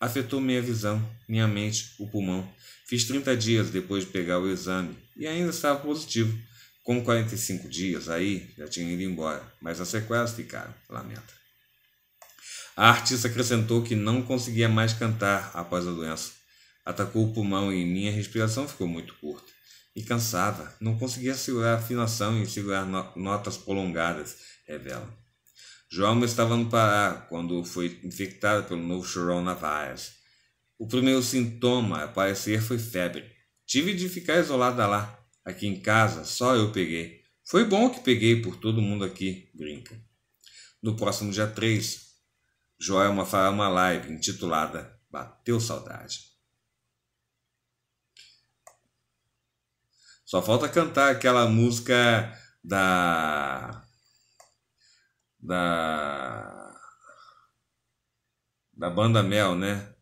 Afetou minha visão, minha mente, o pulmão. Fiz 30 dias depois de pegar o exame e ainda estava positivo. Com 45 dias aí, já tinha ido embora, mas as sequelas ficaram, lamenta. A artista acrescentou que não conseguia mais cantar após a doença. Atacou o pulmão e minha respiração ficou muito curta. E cansava, não conseguia segurar a afinação e segurar notas prolongadas, revela. João estava no Pará quando foi infectado pelo novo coronavírus. O primeiro sintoma a aparecer foi febre. Tive de ficar isolada lá. Aqui em casa, só eu peguei. Foi bom que peguei por todo mundo aqui, brinca. No próximo dia 3, Joelma fará uma live intitulada Bateu Saudade. Só falta cantar aquela música da da da banda Mel, né?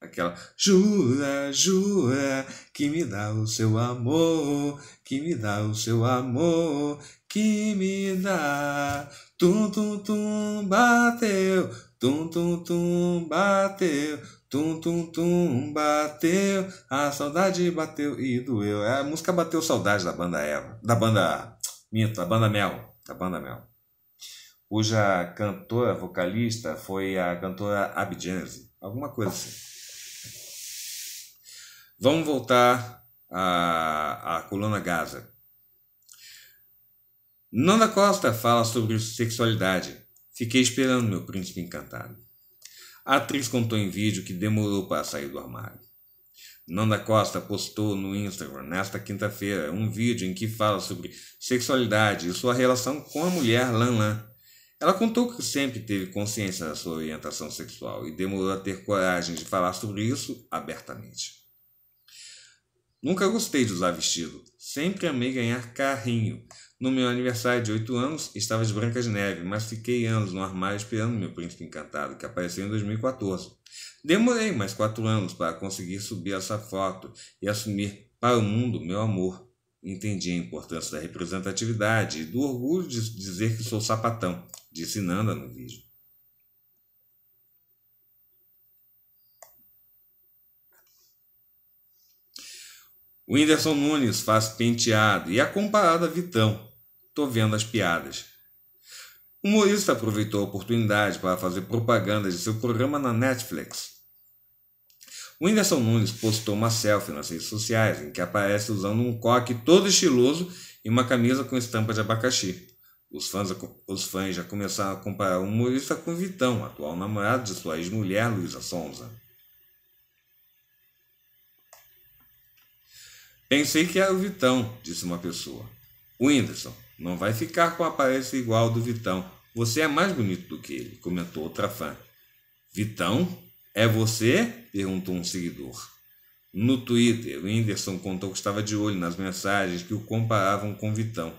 Aquela jura, jura que me dá o seu amor, que me dá o seu amor, que me dá. Tum, tum, tum, bateu, tum tum tum bateu, tum tum tum bateu, a saudade bateu e doeu. A música bateu saudade da banda Eva, da banda Minto, da banda Mel, da banda Mel. Cuja cantora vocalista foi a cantora Abgenese, alguma coisa assim. Vamos voltar à, à coluna Gaza. Nanda Costa fala sobre sexualidade. Fiquei esperando meu príncipe encantado. A atriz contou em vídeo que demorou para sair do armário. Nanda Costa postou no Instagram nesta quinta-feira um vídeo em que fala sobre sexualidade e sua relação com a mulher Lan Lan. Ela contou que sempre teve consciência da sua orientação sexual e demorou a ter coragem de falar sobre isso abertamente. Nunca gostei de usar vestido, sempre amei ganhar carrinho, no meu aniversário de 8 anos, estava de Branca de Neve, mas fiquei anos no armário esperando meu príncipe encantado, que apareceu em 2014. Demorei mais 4 anos para conseguir subir essa foto e assumir para o mundo meu amor. Entendi a importância da representatividade e do orgulho de dizer que sou sapatão, disse Nanda no vídeo. O Whindersson Nunes faz penteado e é comparado a Vitão. Tô vendo as piadas. O humorista aproveitou a oportunidade para fazer propaganda de seu programa na Netflix. O Whindersson Nunes postou uma selfie nas redes sociais em que aparece usando um coque todo estiloso e uma camisa com estampa de abacaxi. Os fãs, os fãs já começaram a comparar o humorista com Vitão, atual namorado de sua ex-mulher Luísa Sonza. Pensei que era o Vitão, disse uma pessoa. O Whindersson, não vai ficar com a aparência igual do Vitão. Você é mais bonito do que ele, comentou outra fã. Vitão? É você? perguntou um seguidor. No Twitter, o Whindersson contou que estava de olho nas mensagens que o comparavam com Vitão.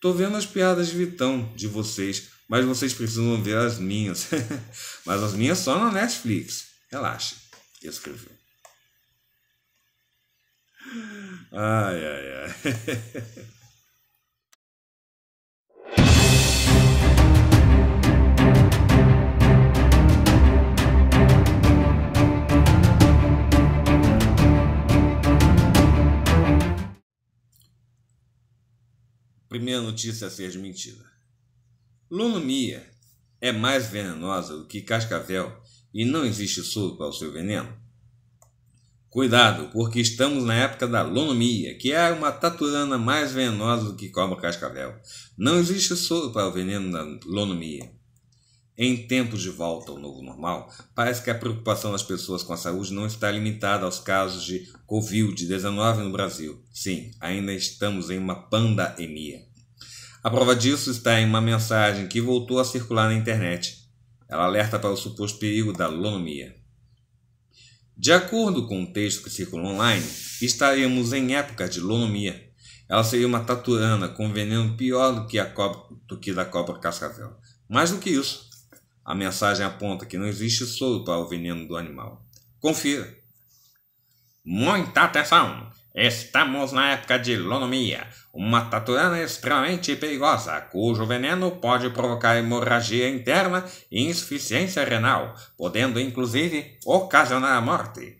Tô vendo as piadas de Vitão, de vocês, mas vocês precisam ver as minhas. mas as minhas só na Netflix. Relaxa, escreveu. Ai, ai, ai. Primeira notícia a ser desmentida. Lunomia é mais venenosa do que cascavel e não existe soro para o seu veneno? Cuidado, porque estamos na época da lonomia, que é uma taturana mais venenosa do que cobra cascavel. Não existe soro para o veneno da lonomia. Em tempos de volta ao novo normal, parece que a preocupação das pessoas com a saúde não está limitada aos casos de Covid-19 no Brasil. Sim, ainda estamos em uma pandemia. A prova disso está em uma mensagem que voltou a circular na internet. Ela alerta para o suposto perigo da lonomia. De acordo com o texto que circula online, estaremos em época de lonomia. Ela seria uma taturana com veneno pior do que, a cobra, do que da cobra cascavel. Mais do que isso, a mensagem aponta que não existe soro para o veneno do animal. Confira. Muita atenção! Estamos na época de lonomia, uma taturana extremamente perigosa, cujo veneno pode provocar hemorragia interna e insuficiência renal, podendo inclusive ocasionar a morte.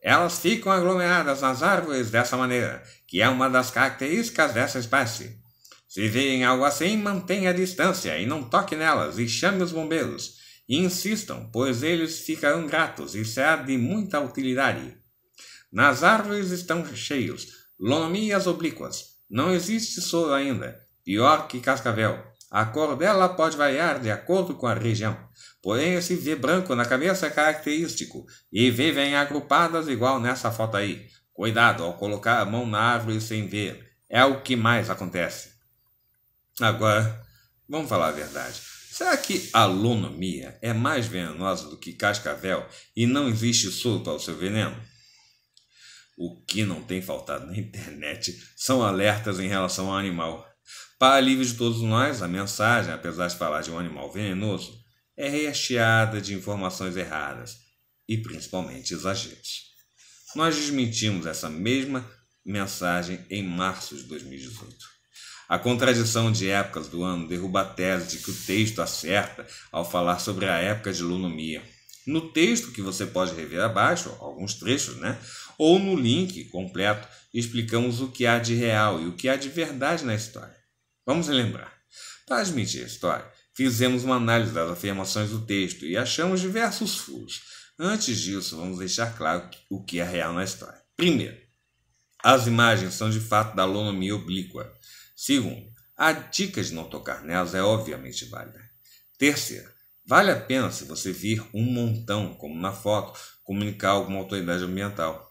Elas ficam aglomeradas nas árvores dessa maneira, que é uma das características dessa espécie. Se virem algo assim, mantenha a distância e não toque nelas e chame os bombeiros. E insistam, pois eles ficarão gratos e será de muita utilidade. Nas árvores estão cheios, lonomias oblíquas. Não existe soro ainda, pior que cascavel. A cor dela pode variar de acordo com a região, porém esse V branco na cabeça é característico e vivem agrupadas igual nessa foto aí. Cuidado ao colocar a mão na árvore sem ver, é o que mais acontece. Agora, vamos falar a verdade. Será que a lonomia é mais venenosa do que cascavel e não existe soro para o seu veneno? O que não tem faltado na internet são alertas em relação ao animal. Para alívio de todos nós, a mensagem, apesar de falar de um animal venenoso, é recheada de informações erradas e principalmente exageros. Nós desmentimos essa mesma mensagem em março de 2018. A contradição de épocas do ano derruba a tese de que o texto acerta ao falar sobre a época de lunomia. No texto, que você pode rever abaixo, alguns trechos, né? Ou no link completo, explicamos o que há de real e o que há de verdade na história. Vamos relembrar. Para admitir a história, fizemos uma análise das afirmações do texto e achamos diversos furos. Antes disso, vamos deixar claro o que é real na história. Primeiro, as imagens são de fato da lonomia oblíqua. Segundo, a dica de não tocar nelas é obviamente válida. Terceiro, vale a pena se você vir um montão, como na foto, comunicar alguma autoridade ambiental.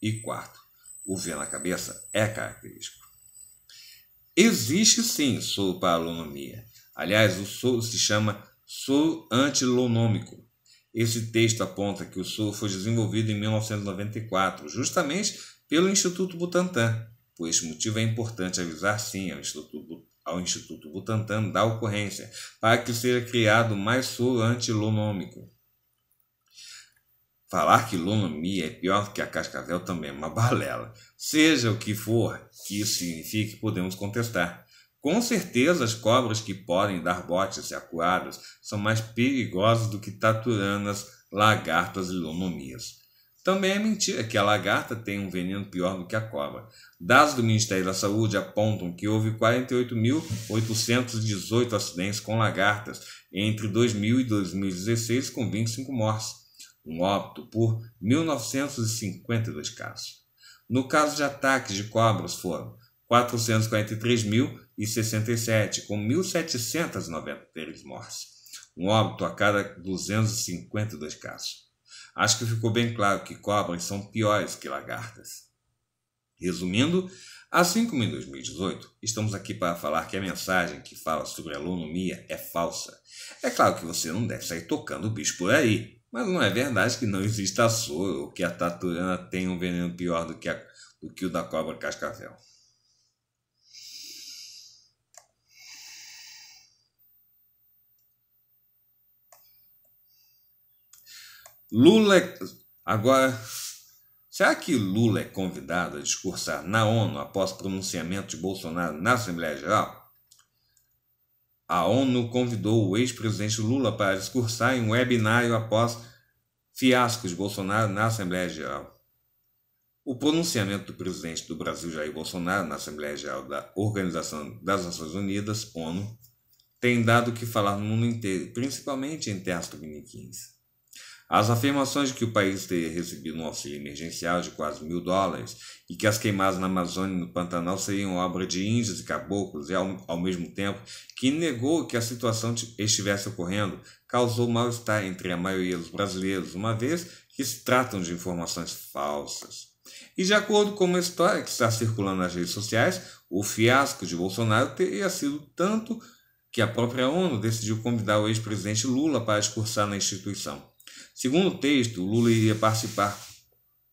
E quarto, o V na cabeça é característico. Existe sim alonomia. Aliás, o soro se chama soro antilonômico. Esse texto aponta que o soro foi desenvolvido em 1994, justamente pelo Instituto Butantan. Por este motivo é importante avisar sim ao Instituto, ao Instituto Butantan da ocorrência, para que seja criado mais soro antilonômico. Falar que lonomia é pior que a cascavel também é uma balela. Seja o que for que isso signifique, podemos contestar. Com certeza, as cobras que podem dar botes e acuadas são mais perigosas do que taturanas, lagartas e lonomias. Também é mentira que a lagarta tem um veneno pior do que a cobra. Dados do Ministério da Saúde apontam que houve 48.818 acidentes com lagartas entre 2000 e 2016, com 25 mortes um óbito por 1.952 casos. No caso de ataques de cobras foram 443.067, com 1.793 mortes, um óbito a cada 252 casos. Acho que ficou bem claro que cobras são piores que lagartas. Resumindo, assim como em 2018, estamos aqui para falar que a mensagem que fala sobre a lonomia é falsa. É claro que você não deve sair tocando o bicho por aí, mas não é verdade que não existe a sua ou que a taturana tem um veneno pior do que, a, do que o da cobra cascavel. Lula. É, agora, será que Lula é convidado a discursar na ONU após pronunciamento de Bolsonaro na Assembleia Geral? A ONU convidou o ex-presidente Lula para discursar em um webinário após fiasco de Bolsonaro na Assembleia Geral. O pronunciamento do presidente do Brasil, Jair Bolsonaro, na Assembleia Geral da Organização das Nações Unidas, ONU, tem dado o que falar no mundo inteiro, principalmente em terras tupiniquins. As afirmações de que o país teria recebido um auxílio emergencial de quase mil dólares e que as queimadas na Amazônia e no Pantanal seriam obra de índios e caboclos, e ao, ao mesmo tempo que negou que a situação estivesse ocorrendo, causou mal-estar entre a maioria dos brasileiros, uma vez que se tratam de informações falsas. E de acordo com uma história que está circulando nas redes sociais, o fiasco de Bolsonaro teria sido tanto que a própria ONU decidiu convidar o ex-presidente Lula para discursar na instituição. Segundo o texto, Lula iria participar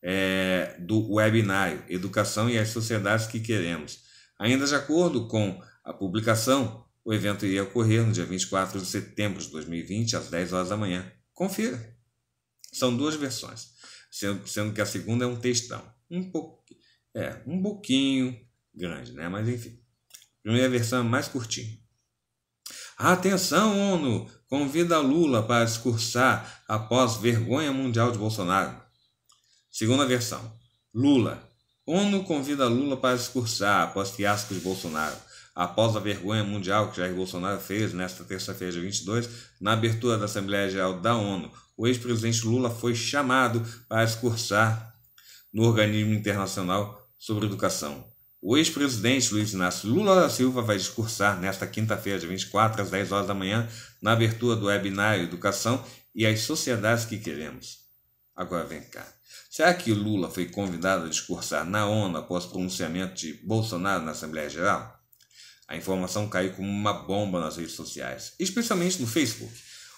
é, do webinário Educação e as Sociedades que Queremos. Ainda de acordo com a publicação, o evento iria ocorrer no dia 24 de setembro de 2020, às 10 horas da manhã. Confira. São duas versões, sendo, sendo que a segunda é um textão. Um pouco, é, um pouquinho grande, né? Mas enfim. A primeira versão é mais curtinha. Atenção, ONU! Convida Lula para discursar após vergonha mundial de Bolsonaro. Segunda versão. Lula. ONU convida Lula para discursar após fiasco de Bolsonaro. Após a vergonha mundial que Jair Bolsonaro fez nesta terça-feira, dia 22, na abertura da Assembleia Geral da ONU, o ex-presidente Lula foi chamado para discursar no organismo internacional sobre educação. O ex-presidente Luiz Inácio Lula da Silva vai discursar nesta quinta-feira, dia 24, às 10 horas da manhã, na abertura do webinário Educação e as Sociedades que Queremos. Agora vem cá. Será que Lula foi convidado a discursar na ONU após pronunciamento de Bolsonaro na Assembleia Geral? A informação caiu como uma bomba nas redes sociais, especialmente no Facebook.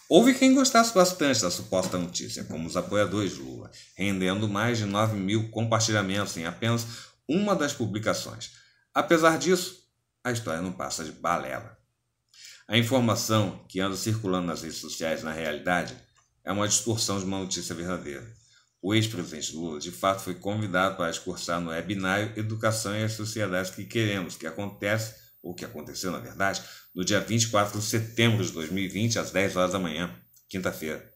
Houve quem gostasse bastante da suposta notícia, como os apoiadores de Lula, rendendo mais de 9 mil compartilhamentos em apenas uma das publicações. Apesar disso, a história não passa de balela. A informação que anda circulando nas redes sociais, na realidade, é uma distorção de uma notícia verdadeira. O ex-presidente Lula, de fato, foi convidado para discursar no webinário Educação e as Sociedades que Queremos, que acontece o que aconteceu na verdade, no dia 24 de setembro de 2020, às 10 horas da manhã, quinta-feira.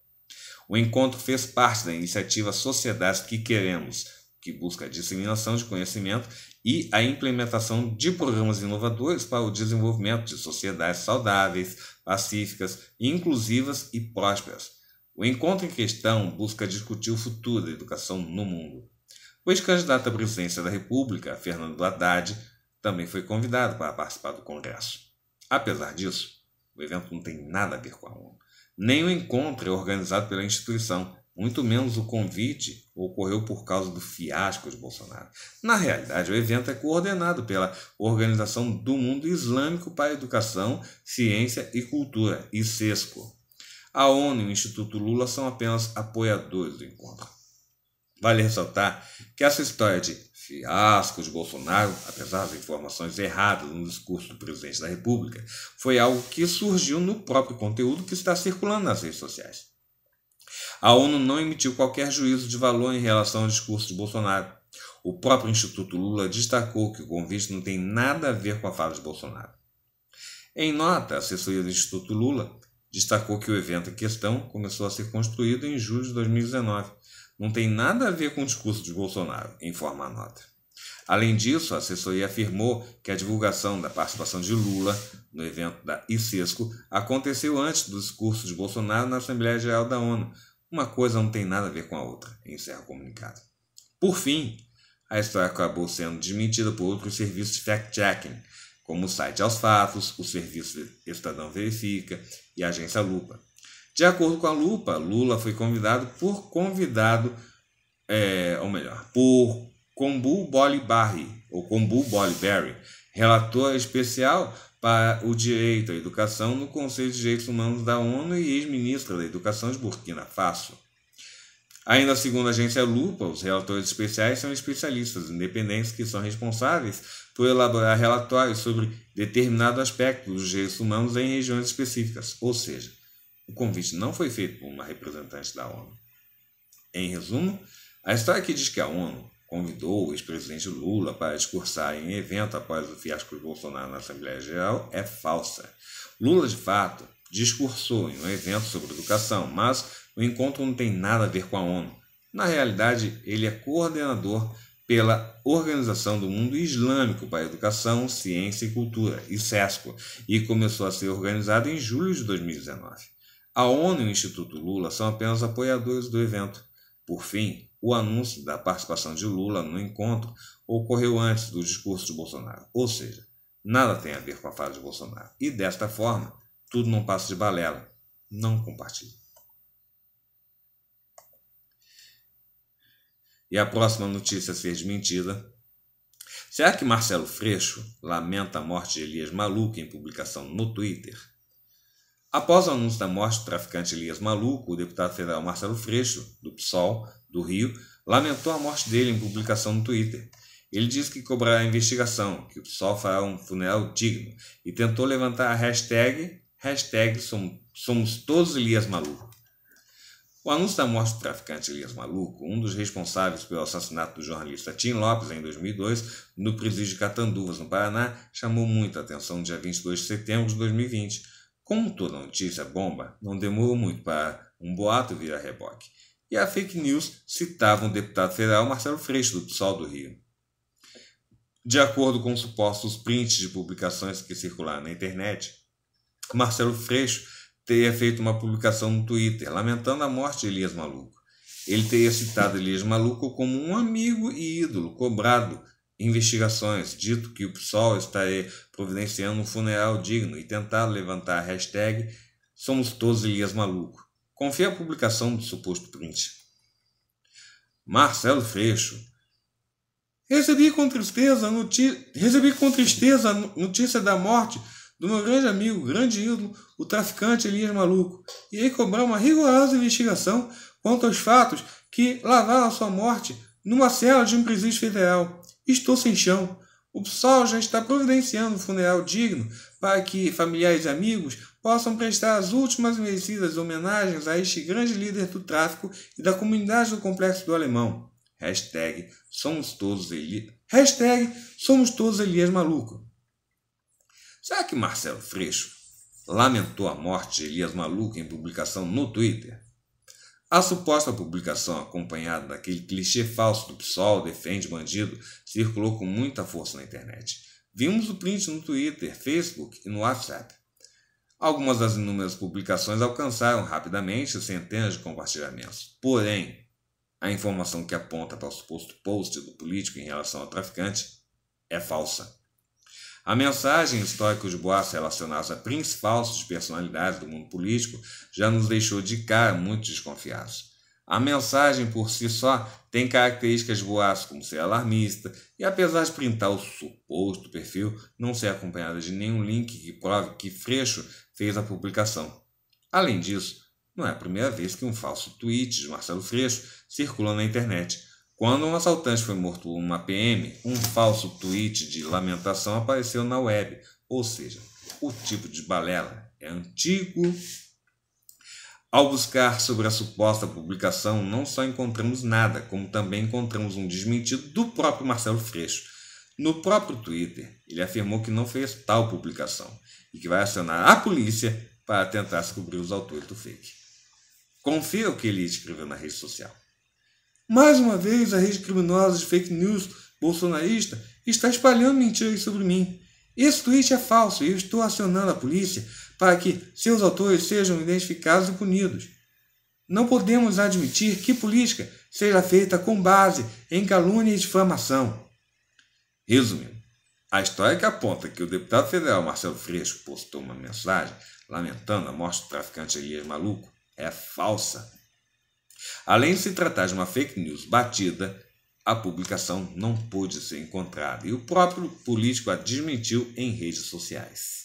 O encontro fez parte da iniciativa Sociedades que Queremos, que busca a disseminação de conhecimento e a implementação de programas inovadores para o desenvolvimento de sociedades saudáveis, pacíficas, inclusivas e prósperas. O encontro em questão busca discutir o futuro da educação no mundo. O ex-candidato à presidência da República, Fernando Haddad, também foi convidado para participar do Congresso. Apesar disso, o evento não tem nada a ver com a ONU. Nem o encontro é organizado pela instituição, muito menos o convite ocorreu por causa do fiasco de Bolsonaro. Na realidade, o evento é coordenado pela Organização do Mundo Islâmico para Educação, Ciência e Cultura, ICESCO. A ONU e o Instituto Lula são apenas apoiadores do encontro. Vale ressaltar que essa história de fiasco de Bolsonaro, apesar das informações erradas no discurso do presidente da República, foi algo que surgiu no próprio conteúdo que está circulando nas redes sociais. A ONU não emitiu qualquer juízo de valor em relação ao discurso de Bolsonaro. O próprio Instituto Lula destacou que o convite não tem nada a ver com a fala de Bolsonaro. Em nota, a assessoria do Instituto Lula destacou que o evento em questão começou a ser construído em julho de 2019. Não tem nada a ver com o discurso de Bolsonaro, informa a nota. Além disso, a assessoria afirmou que a divulgação da participação de Lula no evento da ICESCO aconteceu antes do discurso de Bolsonaro na Assembleia Geral da ONU, uma coisa não tem nada a ver com a outra, encerra o comunicado. Por fim, a história acabou sendo desmentida por outros serviços de fact-checking, como o site Aos Fatos, o serviço Estadão Verifica e a agência Lupa. De acordo com a Lupa, Lula foi convidado por convidado, é, ou melhor, por Kombu Bolibarri, ou Kombu Bolibarri, relator especial para o direito à educação no Conselho de Direitos Humanos da ONU e ex-ministra da Educação de Burkina Faso. Ainda segundo a agência Lupa, os relatores especiais são especialistas independentes que são responsáveis por elaborar relatórios sobre determinado aspecto dos direitos humanos em regiões específicas, ou seja, o convite não foi feito por uma representante da ONU. Em resumo, a história que diz que a ONU convidou o ex-presidente Lula para discursar em evento após o fiasco de Bolsonaro na Assembleia Geral é falsa. Lula, de fato, discursou em um evento sobre educação, mas o encontro não tem nada a ver com a ONU. Na realidade, ele é coordenador pela Organização do Mundo Islâmico para Educação, Ciência e Cultura, ICESCO, e começou a ser organizado em julho de 2019. A ONU e o Instituto Lula são apenas apoiadores do evento. Por fim, o anúncio da participação de Lula no encontro ocorreu antes do discurso de Bolsonaro, ou seja, nada tem a ver com a fala de Bolsonaro. E desta forma, tudo não passa de balela. Não compartilhe. E a próxima notícia a ser desmentida. Será que Marcelo Freixo lamenta a morte de Elias Maluco em publicação no Twitter? Após o anúncio da morte do traficante Elias Maluco, o deputado federal Marcelo Freixo, do PSOL, do Rio, lamentou a morte dele em publicação no Twitter. Ele disse que cobrará a investigação, que o PSOL fará um funeral digno e tentou levantar a hashtag, hashtag somos, somos todos Elias Maluco. O anúncio da morte do traficante Elias Maluco, um dos responsáveis pelo assassinato do jornalista Tim Lopes em 2002, no presídio de Catanduvas, no Paraná, chamou muito a atenção no dia 22 de setembro de 2020. Como toda notícia bomba, não demorou muito para um boato virar reboque e a fake news citava o deputado federal Marcelo Freixo, do PSOL do Rio. De acordo com supostos prints de publicações que circularam na internet, Marcelo Freixo teria feito uma publicação no Twitter lamentando a morte de Elias Maluco. Ele teria citado Elias Maluco como um amigo e ídolo cobrado investigações, dito que o PSOL estaria providenciando um funeral digno e tentado levantar a hashtag Somos Todos Elias Maluco. Confia a publicação do suposto print. Marcelo Freixo. Recebi com tristeza recebi com tristeza notícia da morte do meu grande amigo, grande ídolo, o traficante Elias Maluco, e aí cobrar uma rigorosa investigação quanto aos fatos que lavaram a sua morte numa cela de um presídio federal. Estou sem chão. O PSOL já está providenciando um funeral digno para que familiares e amigos possam prestar as últimas merecidas homenagens a este grande líder do tráfico e da comunidade do Complexo do Alemão. Hashtag somos todos, Eli... Hashtag somos todos Elias Maluco. Será que Marcelo Freixo lamentou a morte de Elias Maluco em publicação no Twitter? A suposta publicação, acompanhada daquele clichê falso do PSOL defende bandido, circulou com muita força na internet. Vimos o print no Twitter, Facebook e no WhatsApp. Algumas das inúmeras publicações alcançaram rapidamente centenas de compartilhamentos. Porém, a informação que aponta para o suposto post do político em relação ao traficante é falsa. A mensagem histórica de boatos relacionados a príncipes falsos de personalidades do mundo político já nos deixou de cara muito desconfiados. A mensagem por si só tem características de boatos como ser alarmista e, apesar de printar o suposto perfil, não ser acompanhada de nenhum link que prove que Freixo fez a publicação. Além disso, não é a primeira vez que um falso tweet de Marcelo Freixo circula na internet quando um assaltante foi morto por uma PM, um falso tweet de lamentação apareceu na web, ou seja, o tipo de balela é antigo. Ao buscar sobre a suposta publicação, não só encontramos nada, como também encontramos um desmentido do próprio Marcelo Freixo. No próprio Twitter, ele afirmou que não fez tal publicação e que vai acionar a polícia para tentar descobrir os autores do fake. Confira o que ele escreveu na rede social. Mais uma vez, a rede criminosa de fake news bolsonarista está espalhando mentiras sobre mim. Esse tweet é falso e eu estou acionando a polícia para que seus autores sejam identificados e punidos. Não podemos admitir que política seja feita com base em calúnia e difamação. Resumindo, a história que aponta que o deputado federal Marcelo Freixo postou uma mensagem lamentando a morte do traficante Elias Maluco é falsa Além de se tratar de uma fake news batida, a publicação não pôde ser encontrada e o próprio político a desmentiu em redes sociais.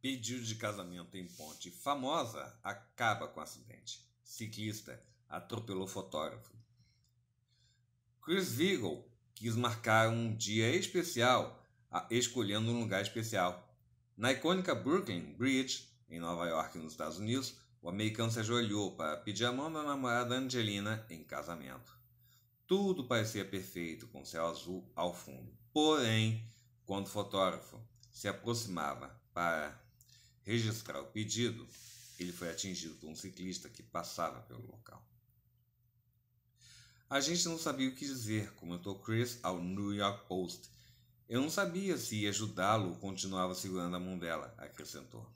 Pedido de casamento em ponte famosa acaba com acidente. Ciclista atropelou fotógrafo. Chris Vigo quis marcar um dia especial, escolhendo um lugar especial. Na icônica Brooklyn Bridge, em Nova York, nos Estados Unidos, o americano se ajoelhou para pedir a mão da namorada Angelina em casamento. Tudo parecia perfeito, com céu azul ao fundo. Porém, quando o fotógrafo se aproximava para registrar o pedido, ele foi atingido por um ciclista que passava pelo local. A gente não sabia o que dizer, comentou Chris ao New York Post. Eu não sabia se ia ajudá-lo ou continuava segurando a mão dela, acrescentou.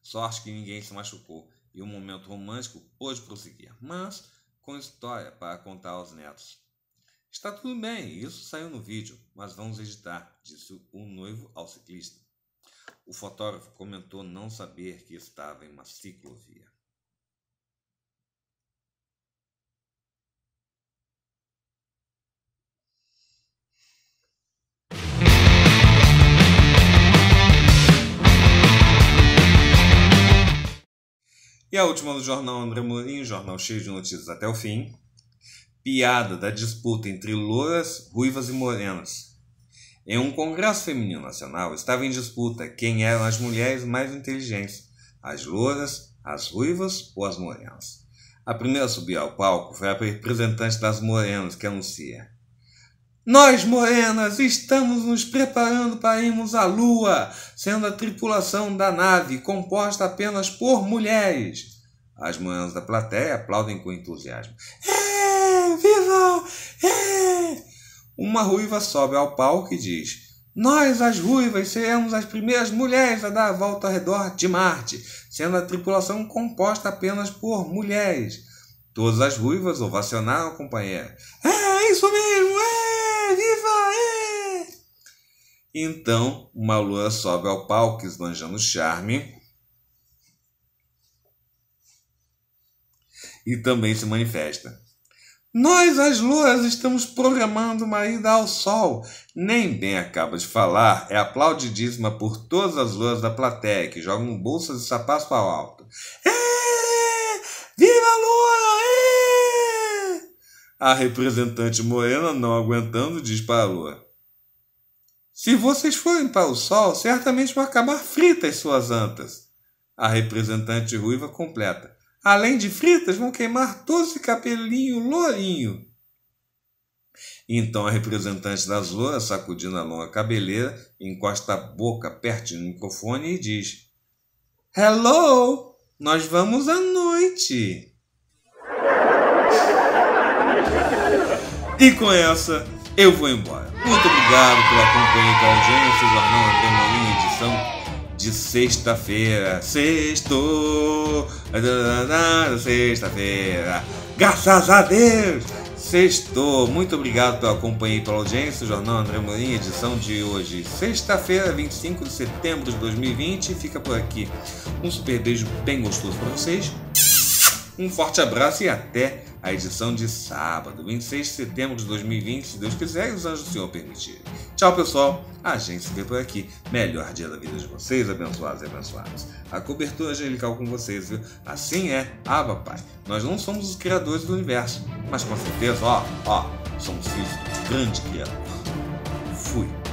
Sorte que ninguém se machucou e o momento romântico pôde prosseguir, mas com história para contar aos netos. Está tudo bem, isso saiu no vídeo, mas vamos editar, disse o noivo ao ciclista. O fotógrafo comentou não saber que estava em uma ciclovia. E a última do jornal André Mourinho, jornal cheio de notícias até o fim. Piada da disputa entre louras, ruivas e morenas. Em um congresso feminino nacional estava em disputa quem eram as mulheres mais inteligentes, as louras, as ruivas ou as morenas. A primeira a subir ao palco foi a representante das morenas que anuncia: nós, morenas, estamos nos preparando para irmos à Lua, sendo a tripulação da nave composta apenas por mulheres. As morenas da plateia aplaudem com entusiasmo. É, viva! É! Uma ruiva sobe ao palco e diz: Nós, as ruivas, seremos as primeiras mulheres a dar a volta ao redor de Marte, sendo a tripulação composta apenas por mulheres. Todas as ruivas ovacionaram a companheira. É, isso mesmo, é! Viva! É! Então, uma lua sobe ao palco esbanjando charme e também se manifesta. Nós, as luas, estamos programando uma ida ao sol. Nem bem acaba de falar, é aplaudidíssima por todas as luas da plateia que jogam bolsas e sapatos para o alto. É! Viva a lua! A representante morena, não aguentando, diz para a lua: Se vocês forem para o sol, certamente vão acabar fritas suas antas. A representante ruiva completa. Além de fritas, vão queimar todo esse cabelinho lourinho. Então a representante das louras, sacudindo a longa cabeleira, encosta a boca perto do microfone e diz: Hello! Nós vamos à noite! E com essa, eu vou embora. Muito obrigado pela companhia da audiência, Jornal André Molinha, edição de sexta-feira. Sextou! Sexta-feira! Graças a Deus! Sextou! Muito obrigado pela companhia e pela audiência, Jornal André Molinha, edição de hoje, sexta-feira, 25 de setembro de 2020. Fica por aqui um super beijo bem gostoso para vocês. Um forte abraço e até a edição de sábado, 26 de setembro de 2020, se Deus quiser e os anjos do Senhor permitirem. Tchau, pessoal. A gente se vê por aqui. Melhor dia da vida de vocês, abençoados e abençoados. A cobertura angelical com vocês, viu? Assim é. Ah, papai. Nós não somos os criadores do universo, mas com certeza, ó, ó, somos filhos do grande criador. Fui.